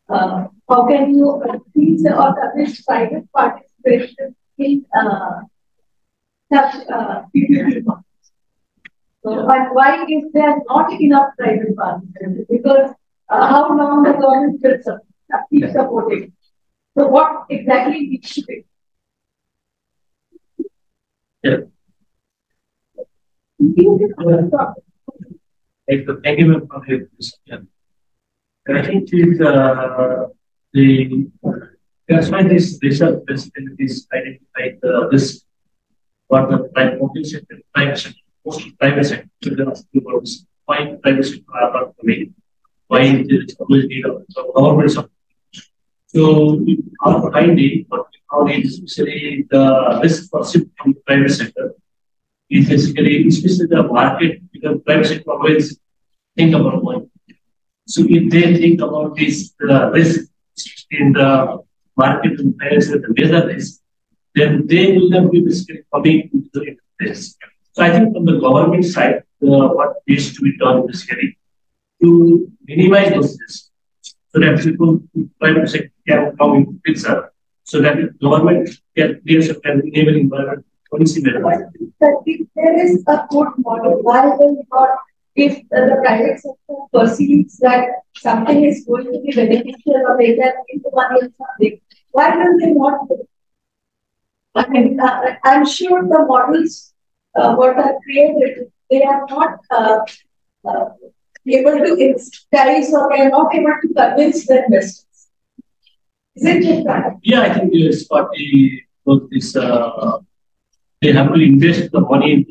Uh, how can you increase or establish private participation in uh, such uh, so, but why is there not enough private participation? Because uh, how long the government will support, keep supporting? So, what exactly needs to be? Yeah. Thank you, thank you for your. And I think it, uh, the that's why this research facilities identified uh, this what the private private mostly private sector children's towards find private sector are not coming. Why is always need of government support? So our finding, what we found is especially the risk perceived from the private sector is basically especially the market because private sector always think about money. So if they think about this the risk in the market and sector, the major risk, then they will not be basically coming into this. So I think from the government side, uh, what needs to be done basically to minimize those risks so that people, private sector can come into picture so that the government can leadership can enable environment policy But if there is a good model, why will not if the private sector perceives that something is going to be beneficial or they can into money in something, why will they not do it? I mean, uh, I'm sure the models uh, what are created, they are not uh, uh, able to exercise or we are not able to convince the investors. Is it that? Yeah, I think the party both this uh, they have to invest the money in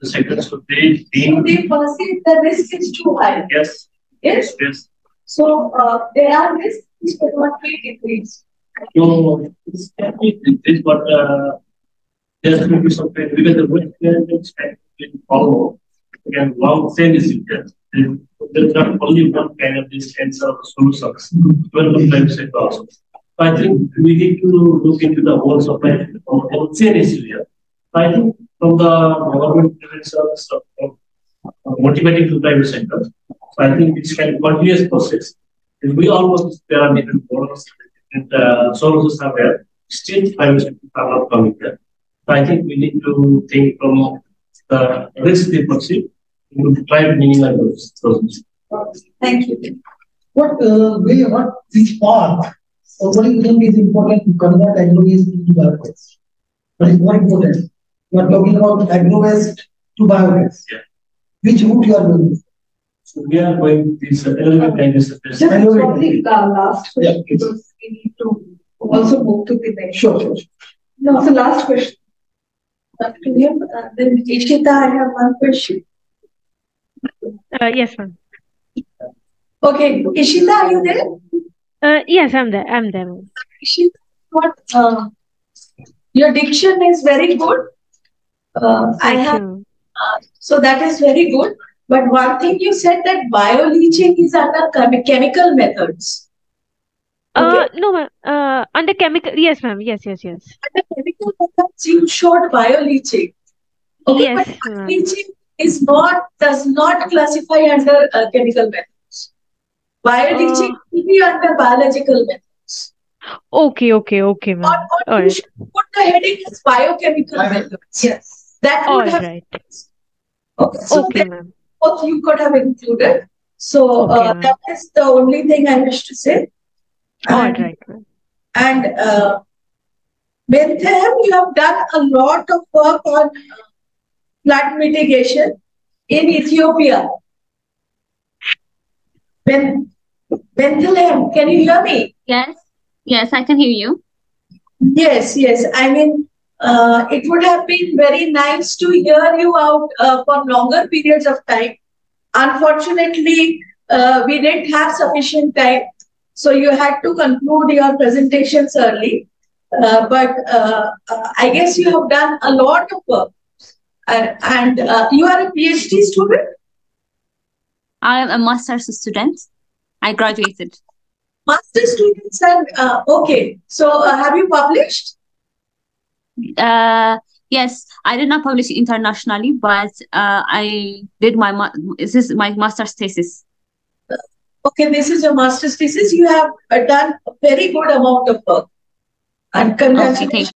the sector, so they So they perceive the risk is too high. yes, Yes, yes. so uh, there are risks which cannot be decreased. So this can be this, but uh, there's going to be some kind because the management can follow. Again, long chain is there. There- There's not only one kind of this kinds of solutions. The private sector also. So I think we need to look into the whole supply or whole chain issue here. I think from the government private service, uh, uh, motivating to private sector. So I think it's kind of continuous process. And we almost, there are different models, and uh, sources are there, still private sector are not coming there. So I think we need to think from the risk they perceive, would try to minimize those, those. Thank you. What, uh, way, what, which path, or what do you think is important to convert agro waste into biogas? What is more important? You are talking about agro waste to biogas. Yeah. Which route you are going? So we are going this uh, element kind of Just system. I know probably the last Yeah, question, because we need to also move to the next. Sure, sure. No, so last question. To him, uh, then Ishita, I have one question. Uh, yes, ma'am. Okay, Ishita, are you there? Uh, yes, I'm there. I'm there. Ishita, what, uh, your diction is very good. Uh, I have, uh, so that is very good. But one thing you said that bioleaching is under chemical methods. Uh, no, ma'am. Uh, under chemical. Yes, ma'am. Yes, yes, yes. Under chemical methods, you showed bioleaching. Okay, Yes, but ma'am. bioleaching is not, does not classify under uh, chemical methods. Bioleaching Uh. will be under biological methods. Okay, okay, okay, ma'am. or All you right. should put the heading as biochemical methods. Yes. That All would have, right. okay, so Okay, ma'am. both you could have included. So Okay, uh, that is the only thing I wish to say. All And- right. And uh, Benthem, you have done a lot of work on uh, flood mitigation in Ethiopia. Ben, Bethlehem, can you hear me? Yes, yes, I can hear you. Yes, yes. I mean, uh, it would have been very nice to hear you out uh, for longer periods of time. Unfortunately, uh, we didn't have sufficient time, so you had to conclude your presentations early. Uh, but uh, I guess you have done a lot of work, and, and uh, you are a PhD student. I am a master's student. I graduated. Master students, and uh, okay. So, uh, have you published? Uh, yes, I did not publish internationally, but uh, I did my ma- this is my master's thesis. Okay, this is your master's thesis. You have done a very good amount of work. And congratulations. thank